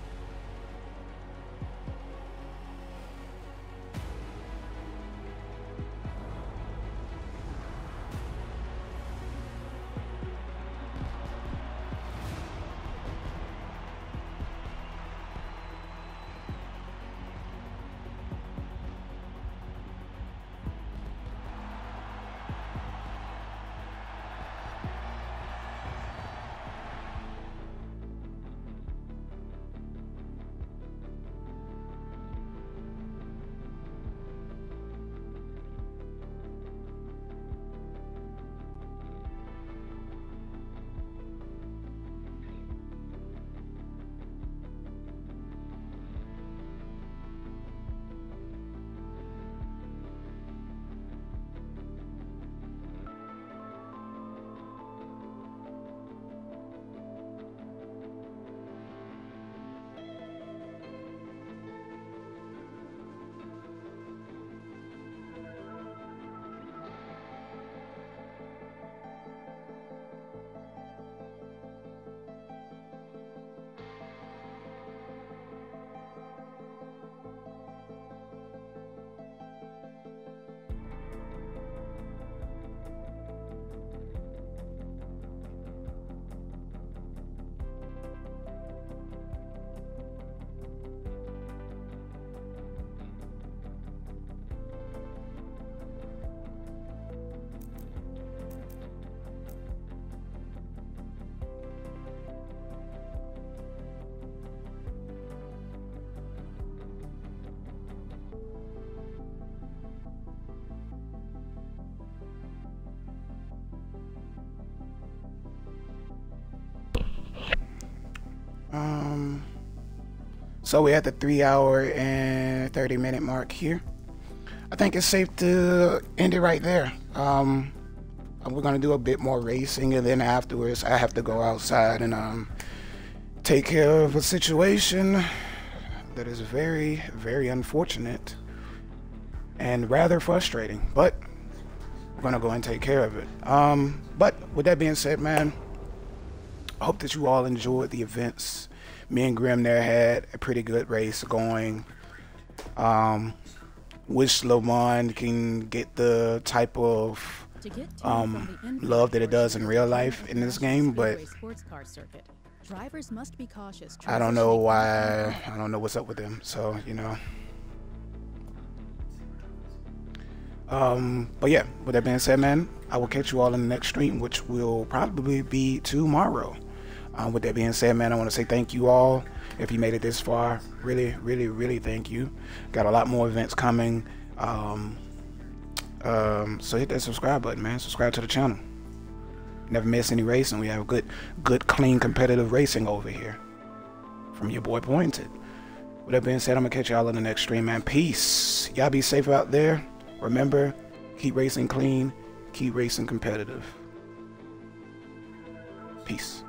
So we're at the three hour and 30 minute mark here. I think it's safe to end it right there. Um, we're gonna do a bit more racing, and then afterwards, I have to go outside and um, take care of a situation that is very, very unfortunate and rather frustrating. But we're gonna go and take care of it. Um, but with that being said, man, I hope that you all enjoyed the events. Me and Grimm there had a pretty good race going. Um, wish Le Mans can get the type of To get to um, from the infield love that it does in real life in this game, but Speedway sports car circuit, drivers must be cautious. I don't know why. I don't know what's up with them. So you know. Um, but yeah, with that being said, man, I will catch you all in the next stream, which will probably be tomorrow. Um, with that being said, man, I want to say thank you all. If you made it this far, really, really, really thank you. Got a lot more events coming. Um, um, so hit that subscribe button, man. Subscribe to the channel. Never miss any racing. We have good, good, clean, competitive racing over here. From your boy Pointed. With that being said, I'm gonna catch y'all in the next stream, man. Peace. Y'all be safe out there. Remember, keep racing clean, keep racing competitive. Peace.